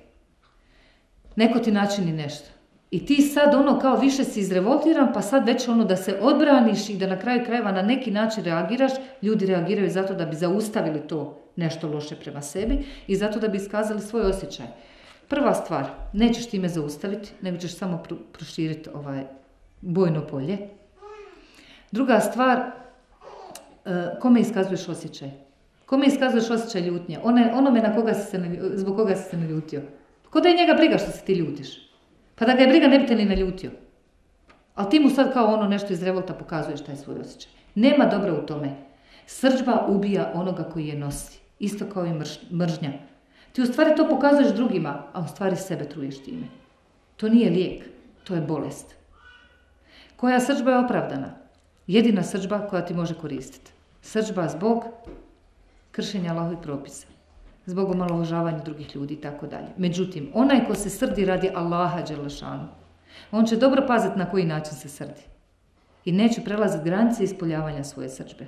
Neko ti načini nešto. I ti sad ono kao više si izrevoltiran, pa sad već ono da se odbraniš i da na kraju krajeva na neki način reagiraš, ljudi reagiraju zato da bi zaustavili to nešto loše prema sebi i zato da bi iskazali svoj osjećaj. Prva stvar, nećeš time zaustaviti, nego ćeš samo proširiti ovaj bojno polje. Druga stvar, e, kome iskazuješ osjećaj? Kome iskazuješ osjećaj ljutnje? One, onome na koga si se, zbog koga si se naljutio. Ko da je njega briga što se ti ljutiš? Pa da ga je briga ne bi te ni naljutio. Ali ti mu sad kao ono nešto iz revolta pokazuješ taj svoj osjećaj. Nema dobra u tome. Srđba ubija onoga koji je nosi. Isto kao i mržnja. Ti u stvari to pokazuješ drugima, a u stvari sebe truješ time. To nije lijek, to je bolest. Koja srđba je opravdana? Jedina srđba koja ti može koristiti. Srđba zbog kršenja Allahovih propisa. Zbog omalovažavanja drugih ljudi i tako dalje. Međutim, onaj ko se srdi radi Allaha Đelešanu, on će dobro paziti na koji način se srdi. I neće prelaziti granice ispoljavanja svoje srđbe.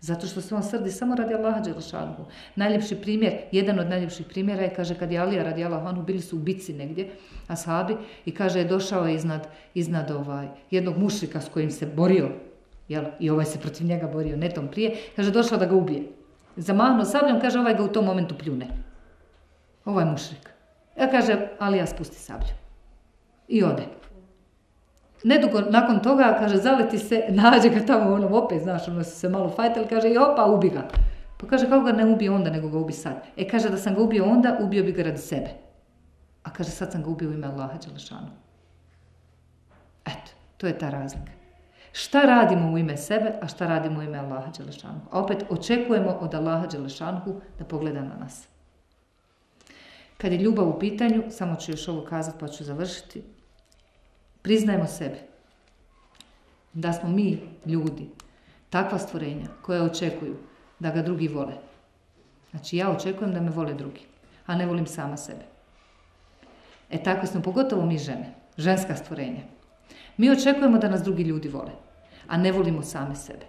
Zato što se on srdi samo radi Allaha Đelešanu. Najljepši primjer, jedan od najljepših primjera je, kaže, kad je Alija radi Allahanu, bili su u bici negdje, ashabi, i kaže, je došao iznad, iznad ovaj, jednog mušrika s kojim se borio, jel, i ovaj se protiv njega borio netom prije, kaže, došao da ga ubije. Zamahnuo sabljom, kaže, ovaj ga u tom momentu pljune. Ovaj mušrik. Ja kaže, Alija spusti sablju. I ode. Nedugo nakon toga, kaže, zaleti se, nađe ga tamo onom opet, znaš, ono se malo fajtel, kaže, i opa, ubi ga. Pa kaže, kako ga ne ubije onda, nego ga ubi sad. E, kaže, da sam ga ubio onda, ubio bi ga radi sebe. A kaže, sad sam ga ubio u ime Allaha Đelešanu. Eto, to je ta razlika. Šta radimo u ime sebe, a šta radimo u ime Allaha Đelešanu. A opet očekujemo od Allaha Đelešanu da pogleda na nas. Kad je ljubav u pitanju, samo ću još ovo kazati pa ću završiti, priznajmo sebe. Da smo mi, ljudi, takva stvorenja koja očekuju da ga drugi vole. Znači ja očekujem da me vole drugi, a ne volim sama sebe. E tako smo, pogotovo mi žene, ženska stvorenja. Mi očekujemo da nas drugi ljudi vole, a ne volimo same sebe.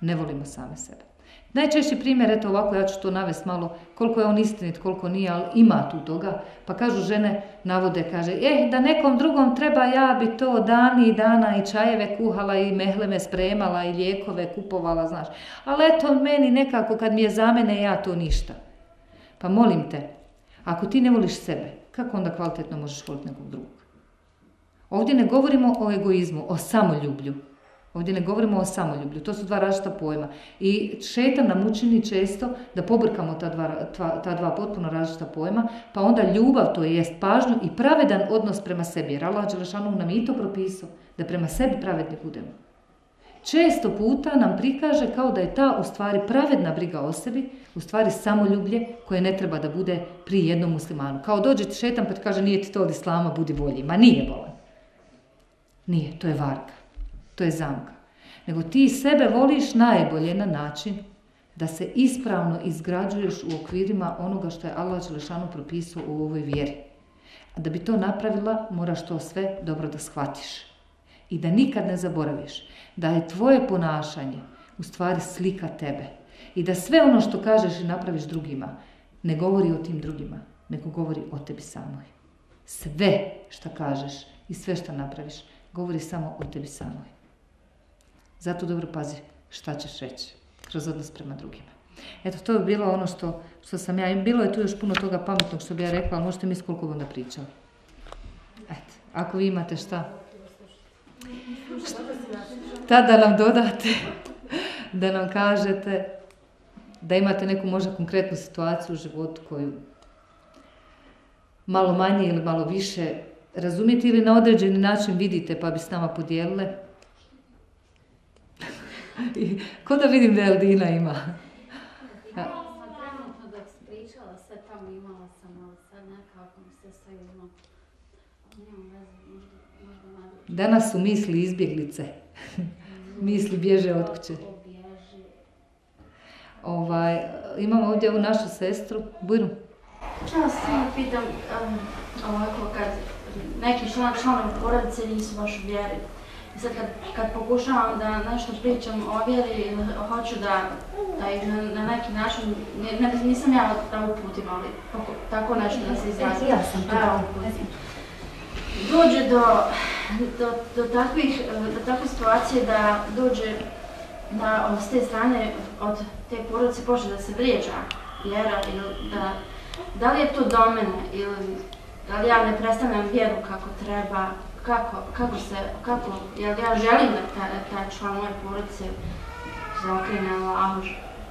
Ne volimo same sebe. Najčešći primjer, eto ovako, ja ću to navesti malo, koliko je on istinit, koliko nije, ali ima tu toga. Pa kažu žene, navode, kaže, eh, da nekom drugom treba, ja bi to dani i dana i čajeve kuhala i mehleme spremala i lijekove kupovala, znaš. Ali eto, meni nekako kad mi je za mene, ja to ništa. Pa molim te, ako ti ne voliš sebe, kako onda kvalitetno možeš voliti nekog drugog? Ovdje ne govorimo o egoizmu, o samoljublju. Ovdje ne govorimo o samoljublju, to su dva različita pojma. I šetan nam učini često da pobrkamo ta dva, ta dva potpuno različita pojma, pa onda ljubav, to jest pažnju i pravedan odnos prema sebi. Jer Allah Đelešanu nam i to propisao, da prema sebi pravedni budemo. Često puta nam prikaže kao da je ta u stvari pravedna briga o sebi, u stvari samoljublje koje ne treba da bude pri jednom muslimanu. Kao dođe šetan pa ti kaže nije ti to od islama, budi bolji. Ma nije bolan. Nije, to je varka. To je zamka. Nego ti sebe voliš najbolje na način da se ispravno izgrađuješ u okvirima onoga što je Allah Đelešanu propisao u ovoj vjeri. A da bi to napravila, moraš to sve dobro da shvatiš. I da nikad ne zaboraviš da je tvoje ponašanje u stvari slika tebe. I da sve ono što kažeš i napraviš drugima, ne govori o tim drugima, nego govori o tebi samoj. Sve što kažeš i sve što napraviš, govori samo o tebi samoj. Zato dobro pazi šta ćeš reći kroz odnos prema drugima. Eto, to je bilo ono što, što sam ja, bilo je tu još puno toga pametnog što bi ja rekla, ali možete mi koliko onda pričali. Eto, ako vi imate šta, šta da nam dodate, da nam kažete, da imate neku možda konkretnu situaciju u životu koju malo manje ili malo više razumijete ili na određeni način vidite pa bi s nama podijelile. Ko da vidim da Eldina ima? Danas su misli izbjeglice. misli bježe od kuće. Ovaj, imamo ovdje ovu našu sestru, Bujru. Ja se pitam, um, ovako, kad neki član, članovi porodice nisu baš u vjeri. I sad kad, kad pokušavam da nešto pričam o vjeri, hoću da, da ih na, na neki način, ne, nisam ja da uputim, ali tako nešto da se izrazim. Ja sam da uputim. dođe do, do, do, takvih, do takve situacije da dođe da s te strane od te porodice počne da se vrijeđa vjera ili da, da li je to do mene ili da li ja ne predstavljam vjeru kako treba, kako, kako se, kako, jel ja želim da taj, taj član moje porodice se okrene Allahu,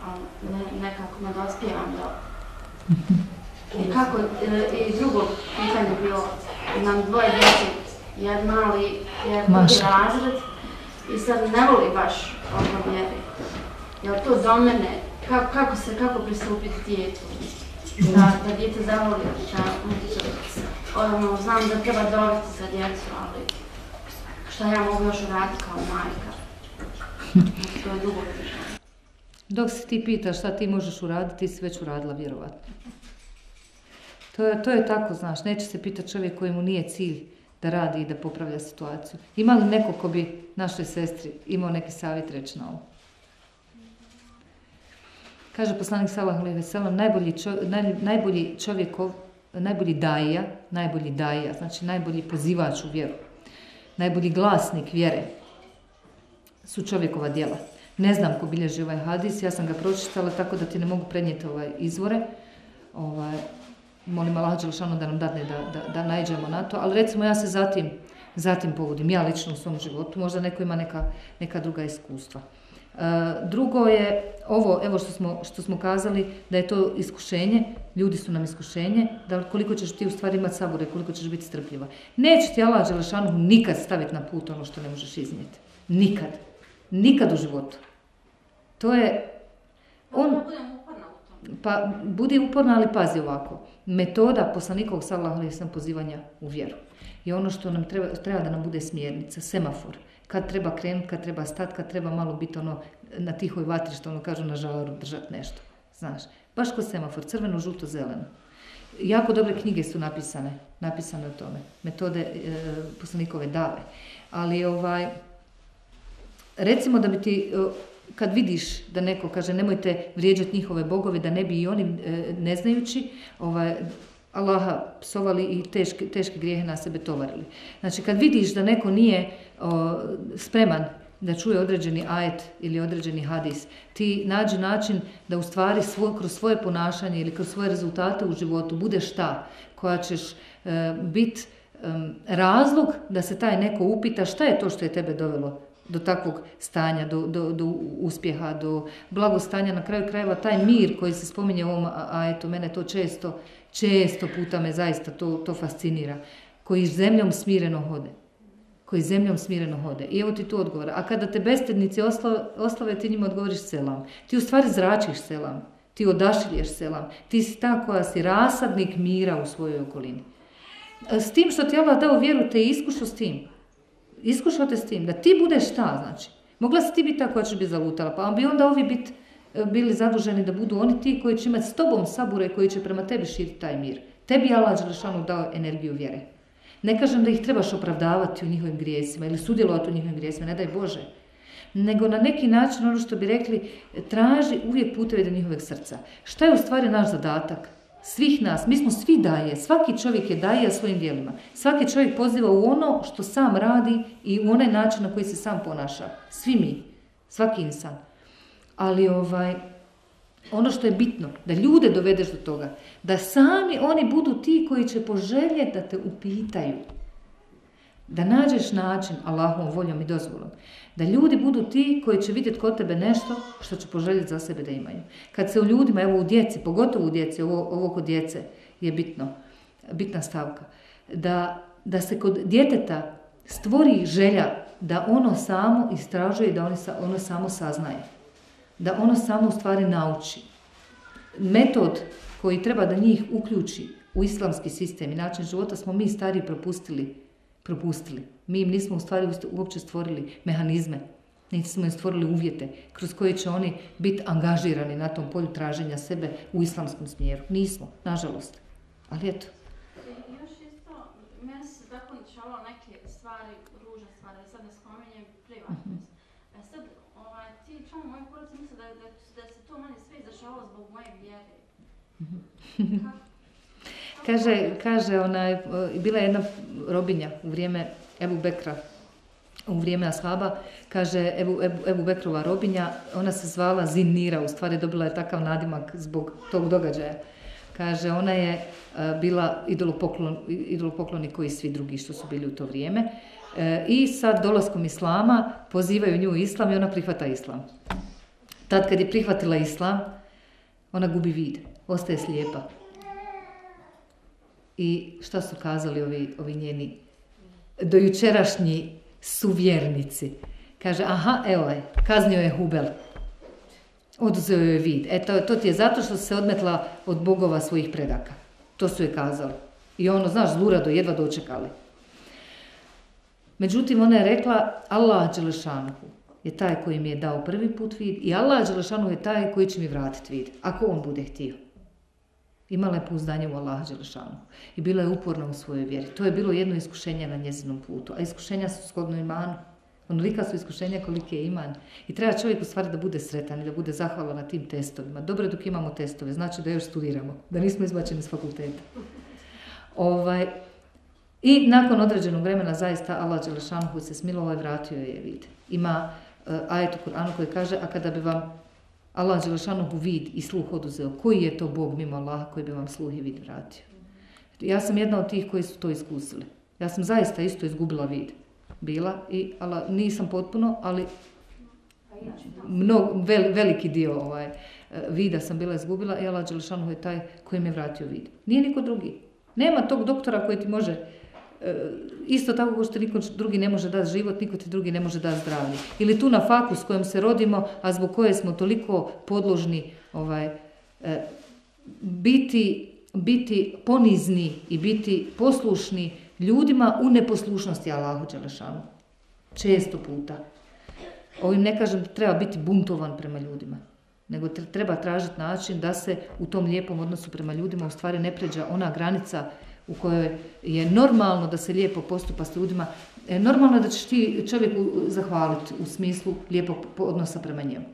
ali ne, nekako ne dospijevam do... I kako, i drugo pitanje bilo, nam dvoje djece, jedan mali, jedan razred, i sad ne voli baš ovo vjeri. Jel to do mene, kako, kako se, kako pristupiti djetu? Da, da djete zavoli, da, ono, znam da treba dobiti za djecu, ali šta ja mogu još uraditi kao majka? To je dugo Dok se ti pitaš šta ti možeš uraditi, ti si već uradila vjerovatno. To je, to je tako, znaš, neće se pitati čovjek kojemu nije cilj da radi i da popravlja situaciju. Ima li neko ko bi našoj sestri imao neki savjet reći na ovo? Kaže poslanik Salah najbolji, najbolji čovjekov, najbolji daja, najbolji daja, znači najbolji pozivač u vjeru, najbolji glasnik vjere su čovjekova djela. Ne znam ko bilježi ovaj hadis, ja sam ga pročitala tako da ti ne mogu prenijeti ovaj izvore. Ovaj, molim Allah Đelšanu da nam dadne da, da, da najđemo na to, ali recimo ja se zatim, zatim povodim, ja lično u svom životu, možda neko ima neka, neka druga iskustva. Drugo je ovo, evo što smo, što smo kazali, da je to iskušenje, ljudi su nam iskušenje, da koliko ćeš ti u stvari imati sabore, koliko ćeš biti strpljiva. Neće ti Allah Đelešanu nikad staviti na put ono što ne možeš iznijeti. Nikad. Nikad u životu. To je... On, pa budi uporna, ali pazi ovako. Metoda poslanikovog sallahu sam pozivanja u vjeru. I ono što nam treba, treba da nam bude smjernica, semafor. Kad treba krenuti, kad treba stati, kad treba malo biti ono na tihoj vatri, što ono kažu na žaru, držati nešto. Znaš, baš ko semafor, crveno, žuto, zeleno. Jako dobre knjige su napisane, napisane o tome. Metode e, poslanikove dave. Ali ovaj, recimo da bi ti kad vidiš da neko kaže nemojte vrijeđati njihove bogove, da ne bi i oni e, ne znajući ovaj, Allaha psovali i teške, teške grijehe na sebe tovarili. Znači kad vidiš da neko nije spreman da čuje određeni ajet ili određeni hadis, ti nađi način da u stvari kroz svoje ponašanje ili kroz svoje rezultate u životu budeš ta koja ćeš e, biti razlog da se taj neko upita šta je to što je tebe dovelo do takvog stanja, do, do, do uspjeha, do blagostanja, na kraju krajeva taj mir koji se spominje u ovom eto mene to često, često puta me zaista to, to fascinira, koji zemljom smireno hode. Koji zemljom smireno hode. I evo ti tu odgovor. A kada te bestednici oslave, ti njima odgovoriš selam. Ti u stvari zračiš selam. Ti odašilješ selam. Ti si ta koja si rasadnik mira u svojoj okolini. S tim što ti Allah dao vjeru, te iskušao s tim. Iskušate s tim, da ti budeš ta, znači. Mogla si ti biti ta koja će biti zalutala, pa bi onda ovi bit, e, bili zaduženi da budu oni ti koji će imati s tobom sabure koji će prema tebi širiti taj mir. Tebi je Allah Đelešanu dao energiju vjere. Ne kažem da ih trebaš opravdavati u njihovim grijesima ili sudjelovati u njihovim grijesima, ne daj Bože. Nego na neki način, ono što bi rekli, traži uvijek puteve do njihoveg srca. Šta je u stvari naš zadatak? svih nas, mi smo svi daje, svaki čovjek je daje svojim djelima. Svaki čovjek poziva u ono što sam radi i u onaj način na koji se sam ponaša. Svi mi, svaki insan. Ali ovaj, ono što je bitno, da ljude dovedeš do toga, da sami oni budu ti koji će poželjeti da te upitaju. Da nađeš način, Allahom voljom i dozvolom, da ljudi budu ti koji će vidjeti kod tebe nešto što će poželjeti za sebe da imaju. Kad se u ljudima, evo u djeci, pogotovo u djeci, ovo, ovo kod djece je bitno, bitna stavka, da, da se kod djeteta stvori želja da ono samo istražuje i da ono, samo saznaje. Da ono samo u stvari nauči. Metod koji treba da njih uključi u islamski sistem i način života smo mi stari propustili propustili. Mi im nismo u stvari uopće stvorili mehanizme, niti smo im stvorili uvjete kroz koje će oni biti angažirani na tom polju traženja sebe u islamskom smjeru. Nismo, nažalost. Ali eto. Još isto, meni se tako načalo neke stvari, ružne stvari, sad ne spominjem privatnost. Mm -hmm. E sad, ovaj, ti članovi moje porodice misle da, da, da se to meni sve izašalo zbog moje vjere. Mm -hmm. Kako? Kaže, kaže ona, bila je jedna robinja u vrijeme Ebu Bekra, u vrijeme Ashaba, kaže Ebu, Ebu, Bekrova robinja, ona se zvala Zinira, u stvari dobila je takav nadimak zbog tog događaja. Kaže, ona je e, bila idolopoklon, idolopoklonik koji svi drugi što su bili u to vrijeme. E, I sad dolaskom Islama pozivaju nju islam i ona prihvata islam. Tad kad je prihvatila islam, ona gubi vid, ostaje slijepa. I šta su kazali ovi, ovi njeni dojučerašnji suvjernici? Kaže, aha, evo je, kaznio je Hubel. Oduzeo je vid. Eto, to ti je zato što se odmetla od bogova svojih predaka. To su je kazali. I ono, znaš, zlurado, jedva dočekali. Međutim, ona je rekla, Allah Đelešanuhu je taj koji mi je dao prvi put vid i Allah Đelešanuhu je taj koji će mi vratiti vid, ako on bude htio. Imala je pouzdanje u Allah Đelešanuhu i bila je uporna u svojoj vjeri. To je bilo jedno iskušenje na njezinom putu, a iskušenja su shodno imanu. Onolika su iskušenja koliki je iman. I treba čovjek u stvari da bude sretan i da bude zahvalan na tim testovima. Dobro dok imamo testove, znači da još studiramo, da nismo izbačeni s fakulteta. Ovaj, I nakon određenog vremena zaista Allah Đelešanhu se smilovao i vratio je vid. Ima uh, ajet u Kur'anu koji kaže, a kada bi vam Allah Đelešanhu vid i sluh oduzeo, koji je to Bog mimo Allaha koji bi vam sluh i vid vratio? Ja sam jedna od tih koji su to iskusili. Ja sam zaista isto izgubila vid bila i ala, nisam potpuno, ali mnog, veliki dio ovaj, vida sam bila izgubila i Allah Đelšanu je taj koji mi je vratio vid. Nije niko drugi. Nema tog doktora koji ti može e, isto tako kao što niko drugi ne može dati život, niko ti drugi ne može dati zdravlje. Ili tu na faku s kojom se rodimo, a zbog koje smo toliko podložni ovaj, e, biti, biti ponizni i biti poslušni ljudima u neposlušnosti Allahu Đelešanu. Često puta. Ovim ne kažem da treba biti buntovan prema ljudima, nego treba tražiti način da se u tom lijepom odnosu prema ljudima u stvari ne pređa ona granica u kojoj je normalno da se lijepo postupa s ljudima. E, normalno je da ćeš ti čovjeku zahvaliti u smislu lijepog odnosa prema njemu.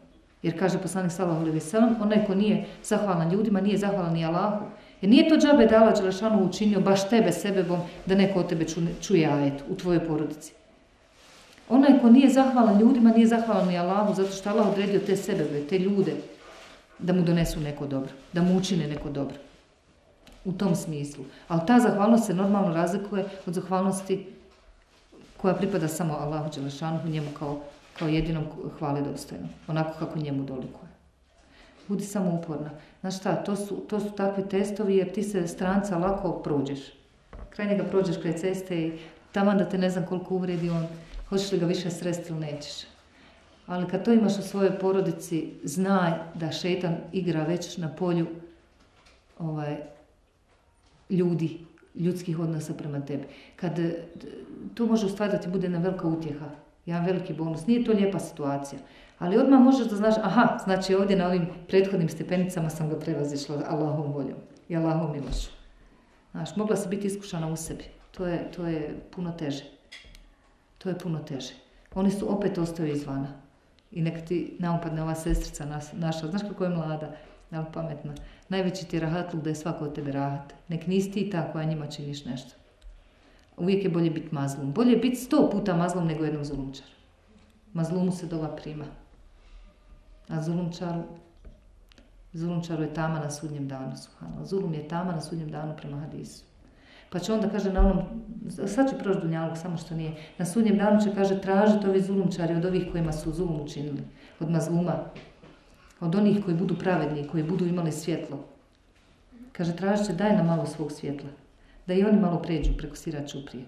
Jer kaže poslanik sallallahu alejhi ve onaj ko nije zahvalan ljudima, nije zahvalan ni Allahu. Jer nije to džabe da Allah Đelešanu učinio baš tebe sebebom da neko od tebe čuje ajet u tvojoj porodici. Onaj ko nije zahvalan ljudima, nije zahvalan ni Allahu, zato što Allah odredio te sebebe, te ljude, da mu donesu neko dobro, da mu učine neko dobro. U tom smislu. Ali ta zahvalnost se normalno razlikuje od zahvalnosti koja pripada samo Allahu Đelešanu, njemu kao, kao jedinom hvali dostojno. Onako kako njemu dolikuje. Budi samo uporna. Znaš šta, to su, to su takvi testovi jer ti se stranca lako prođeš. Kraj njega prođeš kraj ceste i taman da te ne znam koliko uvredi on, hoćeš li ga više sresti ili nećeš. Ali kad to imaš u svojoj porodici, znaj da šetan igra već na polju ovaj, ljudi, ljudskih odnosa prema tebi. Kad to može u stvari da ti bude jedna velika utjeha, jedan veliki bonus. Nije to lijepa situacija. Ali odmah možeš da znaš, aha, znači ovdje na ovim prethodnim stepenicama sam ga prevazišla Allahom voljom i Allahom milošću. Znaš, mogla se biti iskušana u sebi. To je, to je puno teže. To je puno teže. Oni su opet ostaju izvana. I nek ti naupadne ova sestrica naša. Znaš kako je mlada, ali pametna. Najveći ti je rahatluk da je svako od tebe rahat. Nek nisi ti ta koja njima činiš nešto. Uvijek je bolje biti mazlum. Bolje je biti sto puta mazlum nego jednom zulumčar. Mazlumu se dova prima. A zulumčaru, zulumčaru je tama na sudnjem danu, suhano. Zulum je tama na sudnjem danu prema hadisu. Pa će onda kaže na onom, sad će proći dunjalog, samo što nije, na sudnjem danu će kaže tražiti ovi zulumčari od ovih kojima su zulum učinili, od mazluma, od onih koji budu pravedni, koji budu imali svjetlo. Kaže, tražit će daj nam malo svog svjetla, da i oni malo pređu preko sira čuprije.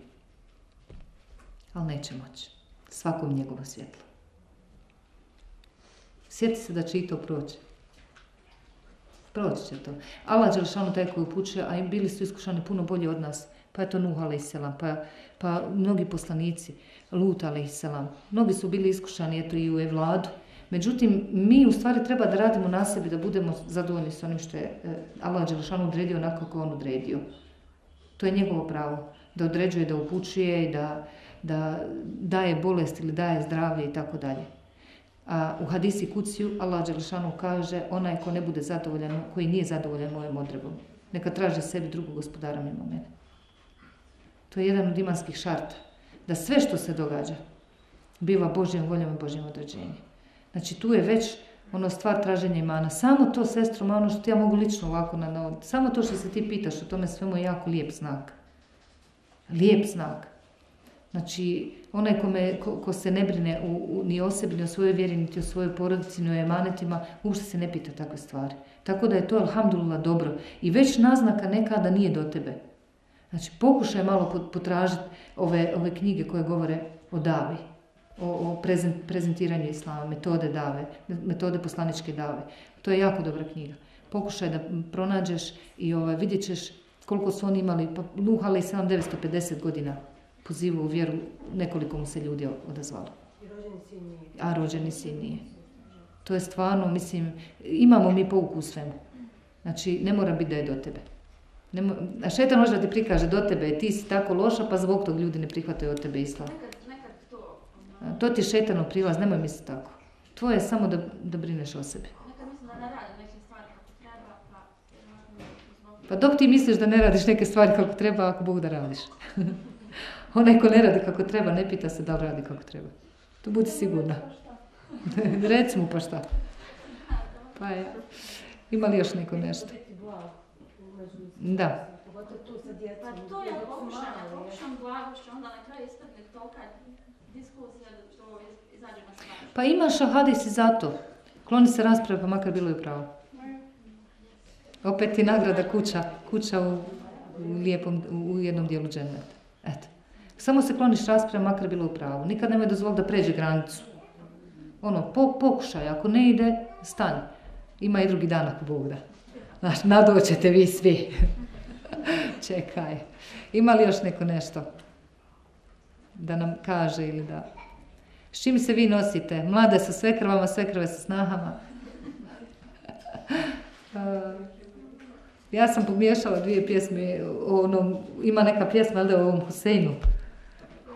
Ali neće moći. Svakom njegovo svjetlo. Sjeti se da će i to proći. Proći će to. Allah Đelšanu taj koji upućuje, a bili su iskušani puno bolje od nas. Pa je to Nuh. Pa, pa mnogi poslanici, Lut a.s. Mnogi su bili iskušani eto i u Evladu. Međutim, mi u stvari treba da radimo na sebi, da budemo zadovoljni s onim što je e, Allah Đelšanu odredio onako kako on odredio. To je njegovo pravo. Da određuje, da upućuje da, da daje bolest ili daje zdravlje i tako dalje. A u hadisi kuciju Allah Đelešanu kaže onaj ko ne bude zadovoljan, koji nije zadovoljan mojom odredbom, neka traže sebi drugog gospodara mimo mene. To je jedan od imanskih šarta. Da sve što se događa biva Božjom voljom i Božjim određenjem. Znači tu je već ono stvar traženja imana. Samo to, sestro, ono što ja mogu lično ovako na, samo to što se ti pitaš o tome svemu je jako lijep znak. Lijep znak. Znači, onaj kome, ko, ko se ne brine u, u, ni o sebi, ni o svojoj vjeri, niti o svojoj porodici, ni o emanetima, uopšte se ne pita takve stvari. Tako da je to, alhamdulillah, dobro. I već naznaka nekada nije do tebe. Znači, pokušaj malo potražiti ove, ove knjige koje govore o davi, o, o prezent, prezentiranju islama, metode dave, metode poslaničke dave. To je jako dobra knjiga. Pokušaj da pronađeš i ovaj, vidjet ćeš koliko su oni imali, pa Nuh ali 950 godina pozivu u vjeru, nekoliko mu se ljudi odazvalo. A rođeni sin nije. To je stvarno, mislim, imamo mi pouku u svemu. Znači, ne mora biti da je do tebe. Nemo, a šetan može da ti prikaže do tebe, ti si tako loša, pa zbog tog ljudi ne prihvataju od tebe islam. To... ti je šetanov prilaz, nemoj misliti tako. To je samo da, da brineš o sebi. Pa dok ti misliš da ne radiš neke stvari kako treba, ako Bog da radiš. Onaj ko ne radi kako treba, ne pita se da li radi kako treba. Tu budi sigurna. Reci mu pa šta. Pa je. Ima li još neko nešto? Da. Pa to je pokušanje, pokušam blagošću, onda na kraju ispadne tolika Pa imaš hadis i zato. Kloni se rasprave, pa makar bilo je pravo. Opet ti nagrada kuća, kuća u, u lijepom, u jednom dijelu dženeta. Eto. Samo se kloniš rasprave, makar bilo u pravu. Nikad nemoj dozvoliti da pređe granicu. Ono, po, pokušaj, ako ne ide, stani. Ima i drugi dan ako Bog da. Znaš, nadoćete vi svi. Čekaj. Ima li još neko nešto? Da nam kaže ili da... S čim se vi nosite? Mlade sa svekrvama, svekrve sa snahama. ja sam pomiješala dvije pjesme. Ono, ima neka pjesma, ali da o ovom Huseinu.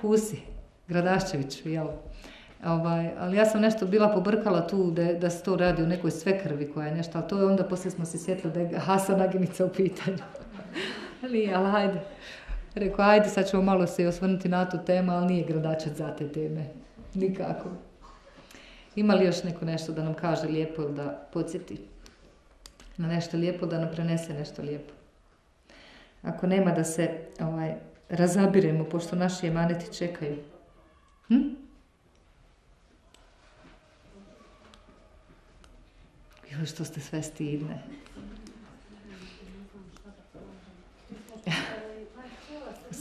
Husi, Gradaščević, jel? Ovaj, ali ja sam nešto bila pobrkala tu da, da se to radi u nekoj svekrvi koja je nešto, ali to je onda poslije smo se sjetili da je Hasan Aginica u pitanju. ali, ali hajde. Rekao, ajde, sad ćemo malo se osvrnuti na tu temu, ali nije gradačac za te teme. Nikako. Ima li još neko nešto da nam kaže lijepo da podsjeti na nešto lijepo, da nam prenese nešto lijepo? Ako nema da se ovaj, razabiremo, pošto naši emaneti čekaju. Hm? Joj, što ste sve stidne.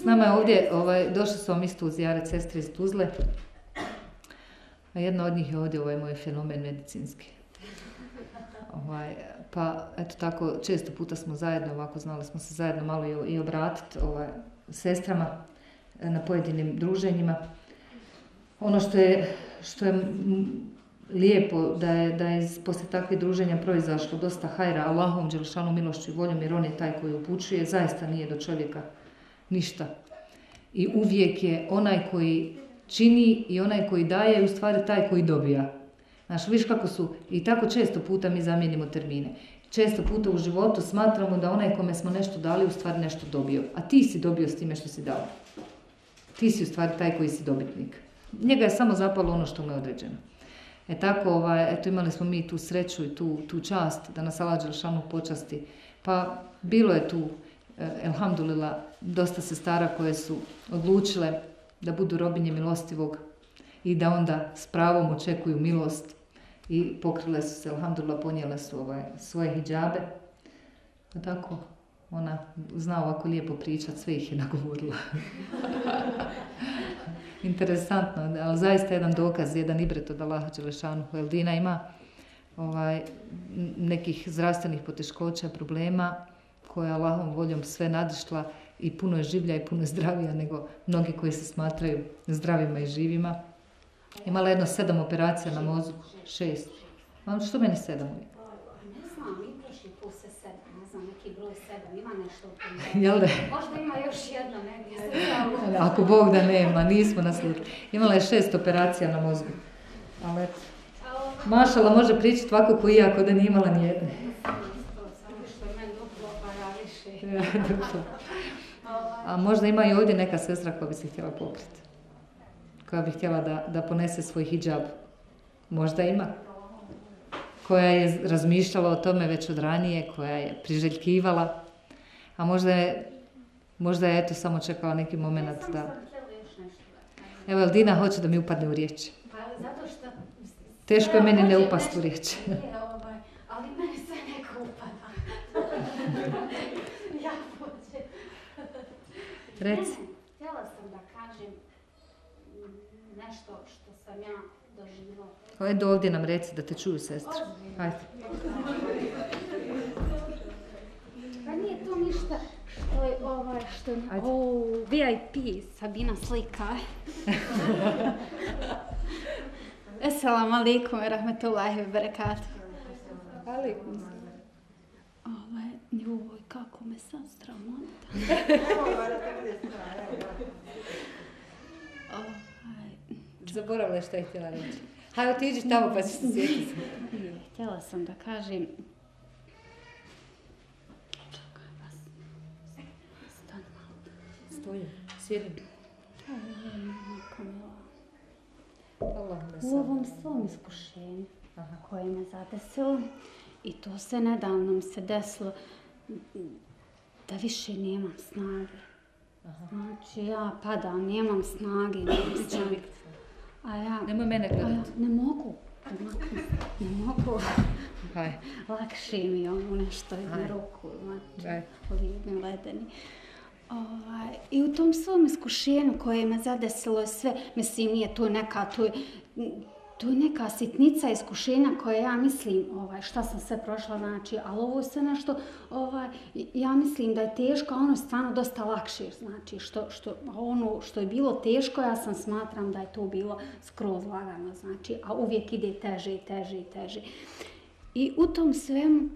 Nama je ovdje, ovaj, došli su isto uz jare sestre iz Tuzle. A jedna od njih je ovdje ovaj moj fenomen medicinski. Ovaj, pa eto tako, često puta smo zajedno, ovako znali smo se zajedno malo i, i obratiti ovaj, sestrama e, na pojedinim druženjima. Ono što je, što je lijepo da je, da je poslije takvih druženja proizašlo dosta hajra Allahom, Đelšanu, milošću i voljom, jer on je taj koji upućuje, zaista nije do čovjeka ništa. I uvijek je onaj koji čini i onaj koji daje, u stvari taj koji dobija. Znaš, viš kako su, i tako često puta mi zamijenimo termine. Često puta u životu smatramo da onaj kome smo nešto dali u stvari nešto dobio. A ti si dobio s time što si dao. Ti si u stvari taj koji si dobitnik. Njega je samo zapalo ono što mu je određeno. E tako, ovaj, eto imali smo mi tu sreću i tu, tu čast da nas Đelšanu počasti. Pa bilo je tu, eh, elhamdulillah, dosta sestara koje su odlučile da budu robinje milostivog i da onda s pravom očekuju milost i pokrile su se, alhamdulillah, ponijele su ovaj, svoje hijabe. Pa tako, ona zna ovako lijepo pričat, sve ih je nagovorila. Interesantno, ali zaista jedan dokaz, jedan ibret od Allaha Đelešanu. Eldina ima ovaj, nekih zdravstvenih poteškoća, problema, koja je Allahom voljom sve nadišla i puno je življa i puno je zdravija nego mnogi koji se smatraju zdravima i živima. Imala jedno sedam operacija na mozgu, šest. Vam što meni sedam uvijek? Ne znam, mi prošli put se sedam, ne znam, neki broj sedam, ima nešto Jel da? Možda ima još jedna negdje. Ako Bog da nema, nismo na slučaju. Imala je šest operacija na mozgu. Ali. Mašala može pričati ovako koji ja, ako da nije imala nijedne. Duplo. A možda ima i ovdje neka sestra koja bi se htjela pokriti. Koja bi htjela da, da ponese svoj hijab. Možda ima. Koja je razmišljala o tome već od ranije, koja je priželjkivala. A možda je, možda je eto samo čekala neki moment da... Evo, Eldina hoće da mi upadne u riječ. Pa. Teško je meni ne upast u riječ. Je, ovaj, ali meni sve neko upada. ja hoću. Reci. Ne, ne, htjela sam da kažem nešto što sam ja doživjela. Ajde ovdje nam reci da te čuju sestre. Ajde. Pa nije to ništa što je ovaj, što je, Ajde. o, VIP, Sabina slika. Assalamu alaikum wa rahmatullahi wa barakatuh. Ovaj, joj, kako me sad sramota. Ovaj, Zaboravila šta je htjela reći. Hajde otiđi tamo pa ćeš se sjetiti. je, htjela sam da kažem... Čekaj vas. Stan malo. Stojim, sjedim. U ovom svom iskušenju koje me zadesilo i to se nedavno mi se desilo da više nemam snage. Aha. Znači ja padam, nemam snage, nemam snage. A ja, Nemoj mene ja gledati. ne mogu, ne mogu. Hajde. Lakše mi je ono nešto Aj. ruku, znači, Aj. ovi ledeni. Ovaj, I u tom svom iskušenju koje me zadesilo je sve, mislim nije to neka, to je, to je neka sitnica iskušenja koje ja mislim, ovaj, šta sam sve prošla, znači, ali ovo je sve nešto, ovaj, ja mislim da je teško, a ono je stvarno dosta lakše, znači, što, što, ono što je bilo teško, ja sam smatram da je to bilo skroz lagano, znači, a uvijek ide teže i teže i teže. I u tom svemu,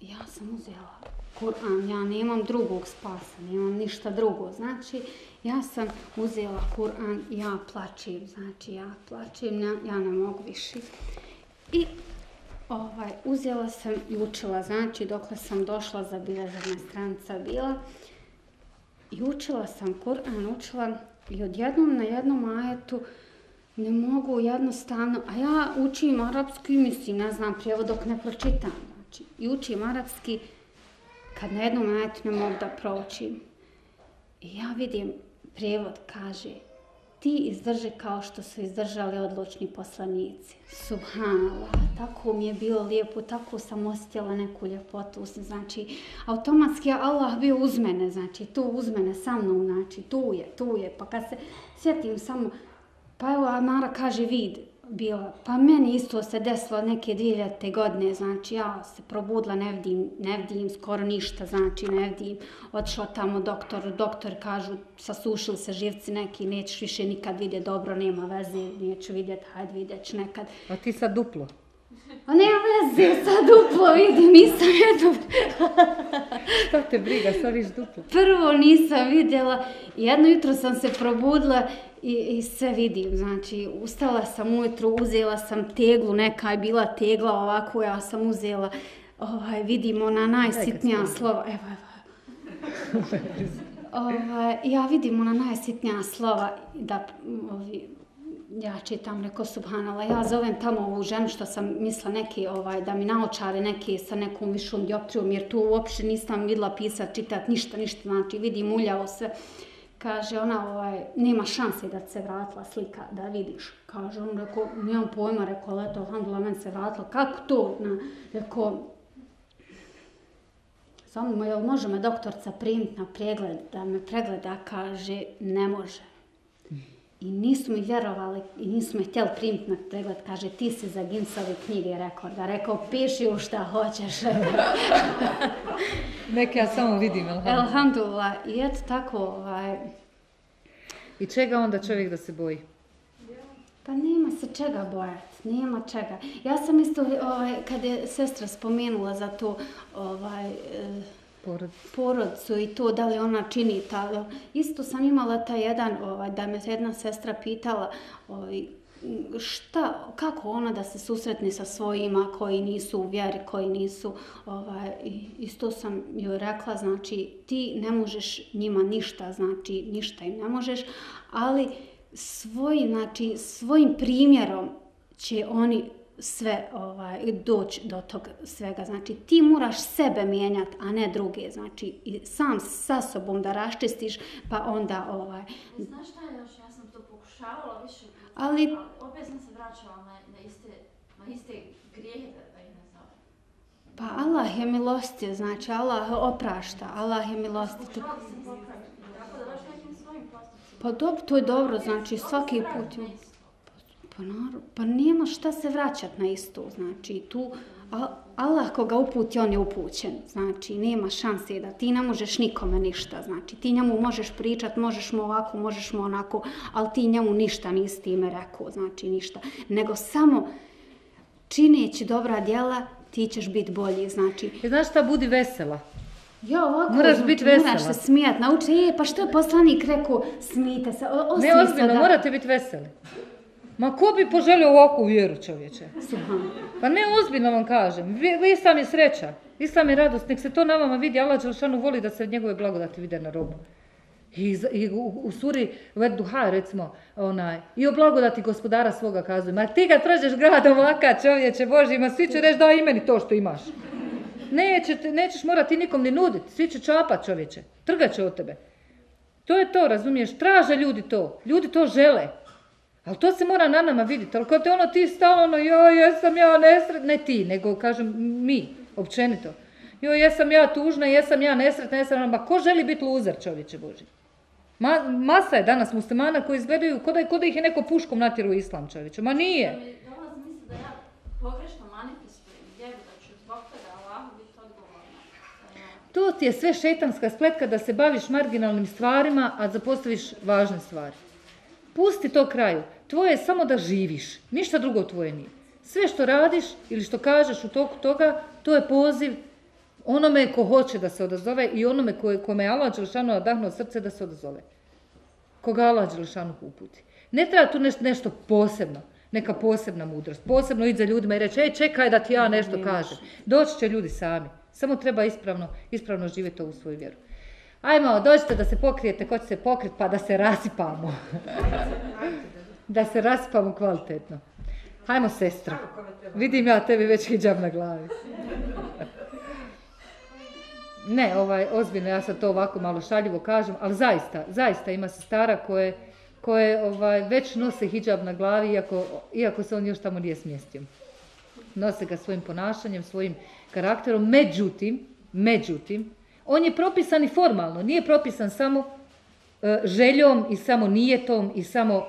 ja sam uzela Kur'an, ja nemam drugog spasa, nemam ništa drugo. Znači, ja sam uzela Kur'an, ja plačem, znači ja plačem, ja, ja ne mogu više. I ovaj, uzela sam i učila, znači dokle sam došla, zabilježena stranica bila. I učila sam Kur'an, učila i odjednom na jednom ajetu ne mogu jednostavno, a ja učim arapski, mislim, ne znam prijevod dok ne pročitam. Znači, i učim arapski kad na jednom ajetu ne mogu da proučim. I ja vidim, prijevod kaže, ti izdrži kao što su izdržali odlučni poslanici. Subhanallah, tako mi je bilo lijepo, tako sam osjetila neku ljepotu. Znači, automatski Allah bio uz mene, znači, tu uz mene, sa mnom, znači, tu je, tu je. Pa kad se sjetim samo, pa evo Amara kaže vid, bila, pa meni isto se desilo neke 2000. godine, znači ja se probudila, ne vidim, ne vidim skoro ništa, znači ne vidim, otišla tamo doktor, doktor kažu sasušili se živci neki, nećeš više nikad vidjeti dobro, nema veze, neću vidjeti, hajde vidjet ću nekad. A ti sad duplo. A nema veze, sad duplo vidim, nisam jedno, Šta te briga, sad viš duplo. prvo nisam vidjela, jedno jutro sam se probudila i, i sve vidim, znači ustala sam ujutro, uzela sam teglu, neka je bila tegla ovako, ja sam uzela, ovaj, vidim ona najsitnija slova, evo, evo, ovaj, ja vidim ona najsitnija slova da ovi, ja čitam neko subhanala, ja zovem tamo ovu ženu što sam mislila neki, ovaj, da mi naočare neki sa nekom višom dioptrijom, jer tu uopšte nisam vidjela pisat, čitat, ništa, ništa, znači vidim uljavo sve. Kaže ona, ovaj, nema šanse da se vratila slika, da vidiš. Kaže on, rekao, nemam pojma, rekao, leto, alhamdulillah, meni se vratila. Kako to? Na, rekao, samo, jel može me doktorca primiti na pregled, da me pregleda, kaže, ne može. I nisu mi vjerovali i nisu me htjeli primiti na pregled. Kaže, ti si za Ginsove knjige rekorda. Rekao, piši u šta hoćeš. Neke ja samo vidim, alhamdulillah. Alhamdulillah. I eto tako, ovaj, I čega onda čovjek da se boji? Pa nema se čega bojati, nema čega. Ja sam isto, ovaj, kad je sestra spomenula za to ovaj, eh, Porod. porodcu i to da li ona čini ta, isto sam imala taj jedan, ovaj, da me jedna sestra pitala, ovaj, šta, kako ona da se susretne sa svojima koji nisu u vjeri, koji nisu, ovaj, isto sam joj rekla, znači ti ne možeš njima ništa, znači ništa im ne možeš, ali svoj, znači, svojim primjerom će oni sve ovaj, doći do tog svega. Znači ti moraš sebe mijenjati, a ne druge. Znači i sam sa sobom da raščistiš, pa onda ovaj, Znaš šta je još, ja sam to pokušavala više puta, Ali- opet sam se vraćala na, na, iste, na iste grijehe, da, ih ne zovem. Pa Allah je milostiv, znači Allah oprašta, Allah je milostiv. Pokušavala da se popravim, tako da baš nekim svojim postupcima. Pa dobro, to je dobro, znači svaki put. Pa, naravno, pa nema šta se vraćat na isto, znači tu a- Allah koga uputi, on je upućen, znači nema šanse da ti ne možeš nikome ništa, znači ti njemu možeš pričat, možeš mu ovako, možeš mu onako, ali ti njemu ništa nisi time rekao, znači ništa, nego samo čineći dobra djela ti ćeš biti bolji, znači I znaš šta, budi vesela. Ja ovako, Moraš znači, bit vesela. Moraš se smijat, nauči, e, pa što je poslanik rekao, smijte se, o, Ne, ozbiljno, morate biti veseli. Ma ko bi poželio ovakvu vjeru čovječe? Pa ne, ozbiljno vam kažem. Vi, vi sam je sreća. Islam je radost. Nek se to na vama vidi. Allah Đelšanu voli da se njegove blagodati vide na robu. I, i u, u suri Ved Duha, recimo, onaj, i o blagodati gospodara svoga kazuje. Ma ti kad prođeš grad ovaka, čovječe Boži, ma svi će reći daj i meni to što imaš. Neće, nećeš morati nikom ni nuditi. Svi će čapat čovječe. Trgat će od tebe. To je to, razumiješ? Traže ljudi to. Ljudi to žele. Ali to se mora na nama vidjeti. Ali kad te ono ti stalno, ono, joj, jesam ja nesretna, ne ti, nego kažem mi, općenito. Joj, jesam ja tužna, jesam ja nesretna, jesam, ma ko želi biti luzer, čovječe Boži? Ma, masa je danas muslimana koji izgledaju ko da, da ih je neko puškom natjeru u islam, čovječe. Ma nije. To ti je sve šetanska spletka da se baviš marginalnim stvarima, a zapostaviš važne stvari. Pusti to kraju. Tvoje je samo da živiš. Ništa drugo tvoje nije. Sve što radiš ili što kažeš u toku toga, to je poziv onome ko hoće da se odazove i onome kome je Allah Đelšanu nadahnuo srce da se odazove. Koga Allah Đelšanu uputi. Ne treba tu nešto, nešto posebno, neka posebna mudrost. Posebno ići za ljudima i reći, ej čekaj da ti ja nešto kažem. Doći će ljudi sami. Samo treba ispravno, ispravno živjeti ovu svoju vjeru. Ajmo, dođite da se pokrijete, ko će se pokriti, pa da se rasipamo. da se rasipamo kvalitetno. Hajmo, sestra. Vidim ja tebi već hijab na glavi. Ne, ovaj, ozbiljno, ja sad to ovako malo šaljivo kažem, ali zaista, zaista ima sestara koje, koje ovaj, već nose hijab na glavi, iako, iako se on još tamo nije smjestio. Nose ga svojim ponašanjem, svojim karakterom, međutim, međutim, on je propisan i formalno, nije propisan samo e, željom i samo nijetom i samo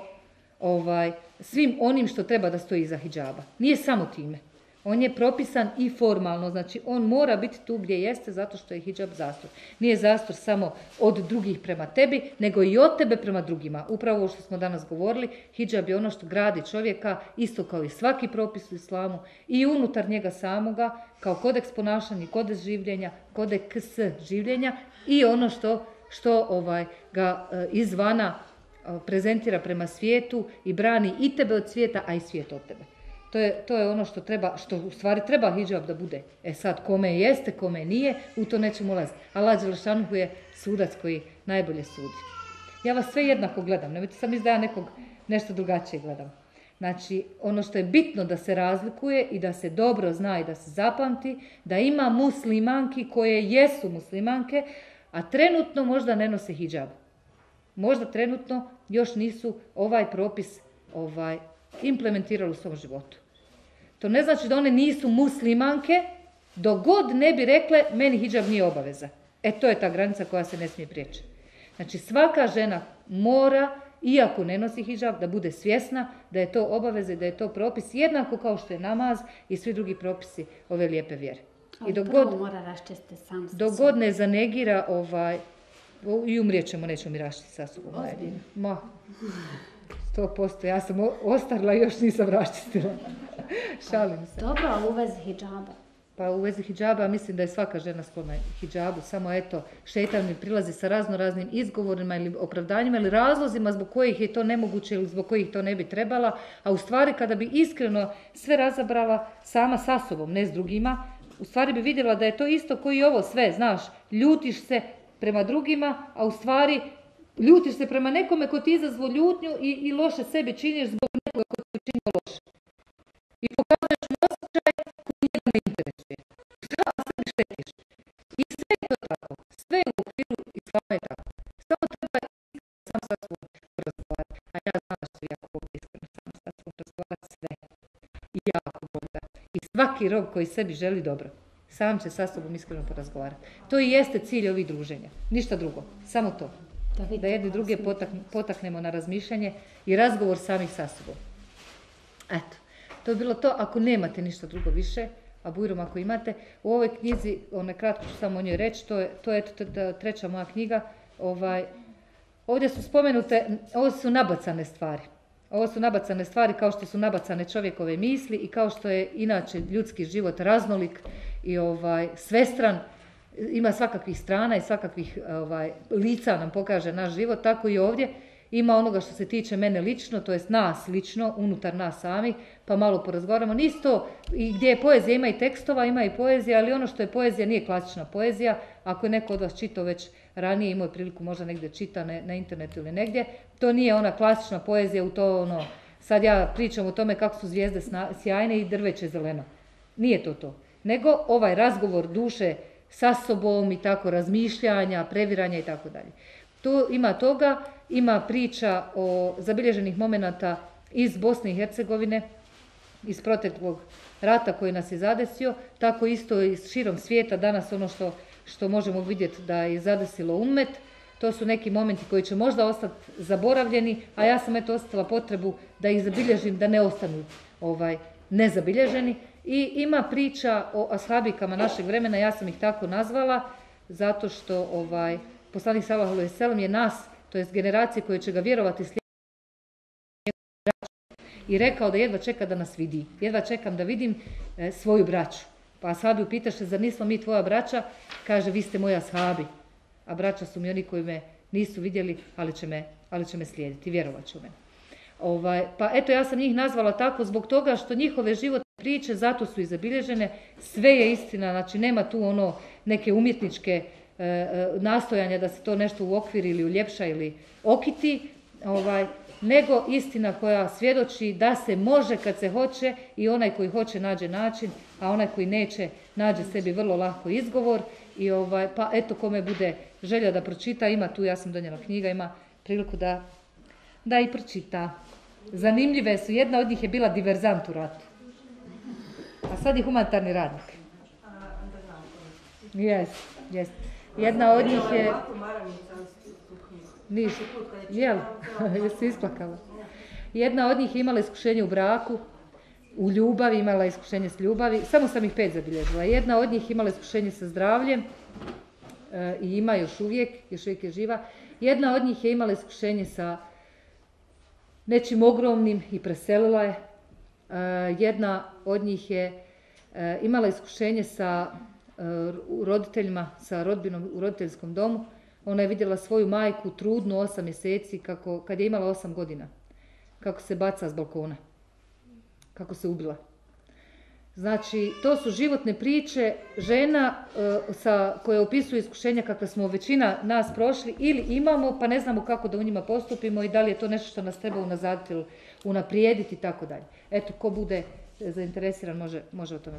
ovaj, svim onim što treba da stoji iza hijjaba. Nije samo time. On je propisan i formalno, znači on mora biti tu gdje jeste zato što je hijab zastor. Nije zastor samo od drugih prema tebi, nego i od tebe prema drugima. Upravo ovo što smo danas govorili, hijab je ono što gradi čovjeka, isto kao i svaki propis u islamu, i unutar njega samoga, kao kodeks ponašanja, kodeks življenja, kodeks življenja i ono što, što ovaj, ga e, izvana e, prezentira prema svijetu i brani i tebe od svijeta, a i svijet od tebe. To je, to je ono što treba, što u stvari treba hijab da bude. E sad, kome jeste, kome nije, u to nećemo ulaziti. Allah Đelešanuhu je sudac koji najbolje sudi. Ja vas sve jednako gledam, nemojte sam da ja nekog nešto drugačije gledam. Znači, ono što je bitno da se razlikuje i da se dobro zna i da se zapamti, da ima muslimanki koje jesu muslimanke, a trenutno možda ne nose hijab. Možda trenutno još nisu ovaj propis ovaj, implementirali u svom životu. To ne znači da one nisu muslimanke, dok god ne bi rekle meni hijab nije obaveza. E to je ta granica koja se ne smije prijeći. Znači svaka žena mora, iako ne nosi hijab, da bude svjesna da je to obaveza i da je to propis jednako kao što je namaz i svi drugi propisi ove lijepe vjere. I dok god, mora sam sa dok god ne zanegira ovaj, i umrijet ćemo, nećemo mi raštiti sa sobom. Ozbiljno. Ma, sto posto. Ja sam o- ostarila i još nisam raščistila. Šalim se. Dobro, ali u vezi hijaba. Pa u vezi hijjaba mislim da je svaka žena sklona hijabu, samo eto, šeitan mi prilazi sa razno raznim izgovorima ili opravdanjima ili razlozima zbog kojih je to nemoguće ili zbog kojih to ne bi trebala, a u stvari kada bi iskreno sve razabrala sama sa sobom, ne s drugima, u stvari bi vidjela da je to isto koji i ovo sve, znaš, ljutiš se prema drugima, a u stvari ljutiš se prema nekome ko ti izazvo ljutnju i, i loše sebi činiš zbog nekoga ko ti učinio loše. I pokazuješ mu osjećaj koji njega ne interesuje. Šta sebi štetiš? I sve je to tako. Sve je u okviru islama je tako. Samo treba sam sa svom razgovarati. A ja znam da ću jako iskreno sam sa svom razgovarati sve. I jako Boga. I svaki rob koji sebi želi dobro, sam će sa sobom iskreno porazgovarati. To i jeste cilj ovih druženja. Ništa drugo. Samo to. Da, Da jedni druge potakn- potaknemo na razmišljanje i razgovor samih sa sobom. Eto, to je bilo to. Ako nemate ništa drugo više, a bujrom ako imate, u ovoj knjizi, ono kratko ću samo o njoj reći, to je, to je treća moja knjiga, ovaj, ovdje su spomenute, ovo su nabacane stvari. Ovo su nabacane stvari kao što su nabacane čovjekove misli i kao što je inače ljudski život raznolik i ovaj svestran, ima svakakvih strana i svakakvih ovaj, lica nam pokaže naš život, tako i ovdje ima onoga što se tiče mene lično, to jest nas lično, unutar nas sami, pa malo porazgovaramo. Isto i gdje je poezija, ima i tekstova, ima i poezija, ali ono što je poezija nije klasična poezija. Ako je neko od vas čitao već ranije, imao je priliku možda negdje čita na, na internetu ili negdje, to nije ona klasična poezija u to ono, sad ja pričam o tome kako su zvijezde sjajne i drveće zeleno. Nije to to. Nego ovaj razgovor duše sa sobom i tako razmišljanja, previranja i tako dalje. Tu ima toga, ima priča o zabilježenih momenata iz Bosne i Hercegovine, iz proteklog rata koji nas je zadesio, tako isto i širom svijeta danas ono što, što možemo vidjeti da je zadesilo umet, to su neki momenti koji će možda ostati zaboravljeni, a ja sam eto ostala potrebu da ih zabilježim, da ne ostanu ovaj, nezabilježeni. I ima priča o ashabikama našeg vremena, ja sam ih tako nazvala, zato što ovaj, poslanik sallallahu alejhi ve sellem je nas, to jest generacije koje će ga vjerovati slijediti i rekao da jedva čeka da nas vidi. Jedva čekam da vidim e, svoju braću. Pa ashabi upitaše, zar nismo mi tvoja braća? Kaže, vi ste moji ashabi. A braća su mi oni koji me nisu vidjeli, ali će me, ali će me slijediti, vjerovat će u mene. Ovaj, pa eto, ja sam njih nazvala tako zbog toga što njihove životne priče, zato su i zabilježene, sve je istina, znači nema tu ono neke umjetničke e, e, nastojanja da se to nešto uokviri ili uljepša ili okiti, ovaj, nego istina koja svjedoči da se može kad se hoće i onaj koji hoće nađe način, a onaj koji neće nađe sebi vrlo lako izgovor i ovaj, pa eto kome bude želja da pročita, ima tu, ja sam donijela knjiga, ima priliku da, da i pročita. Zanimljive su, jedna od njih je bila diverzant u ratu, a sad je humanitarni radnik. Jes, jes. Jedna od njih je... Niš, jel? Jesi isplakala? Jedna od njih je imala iskušenje u braku, u ljubavi, imala iskušenje s ljubavi, samo sam ih pet zabilježila. Jedna od njih imala iskušenje sa zdravljem e, i ima još uvijek, još uvijek je živa. Jedna od njih je imala iskušenje sa nečim ogromnim i preselila je. E, jedna od njih je e, imala iskušenje sa e, roditeljima, sa rodbinom u roditeljskom domu. Ona je vidjela svoju majku trudnu osam mjeseci kako, kad je imala osam godina. Kako se baca s balkona. Kako se ubila. Znači, to su životne priče žena e, sa, koje opisuju iskušenja kakve smo većina nas prošli ili imamo, pa ne znamo kako da u njima postupimo i da li je to nešto što nas treba unazaditi ili unaprijediti i tako dalje. Eto, ko bude zainteresiran može, može o tome.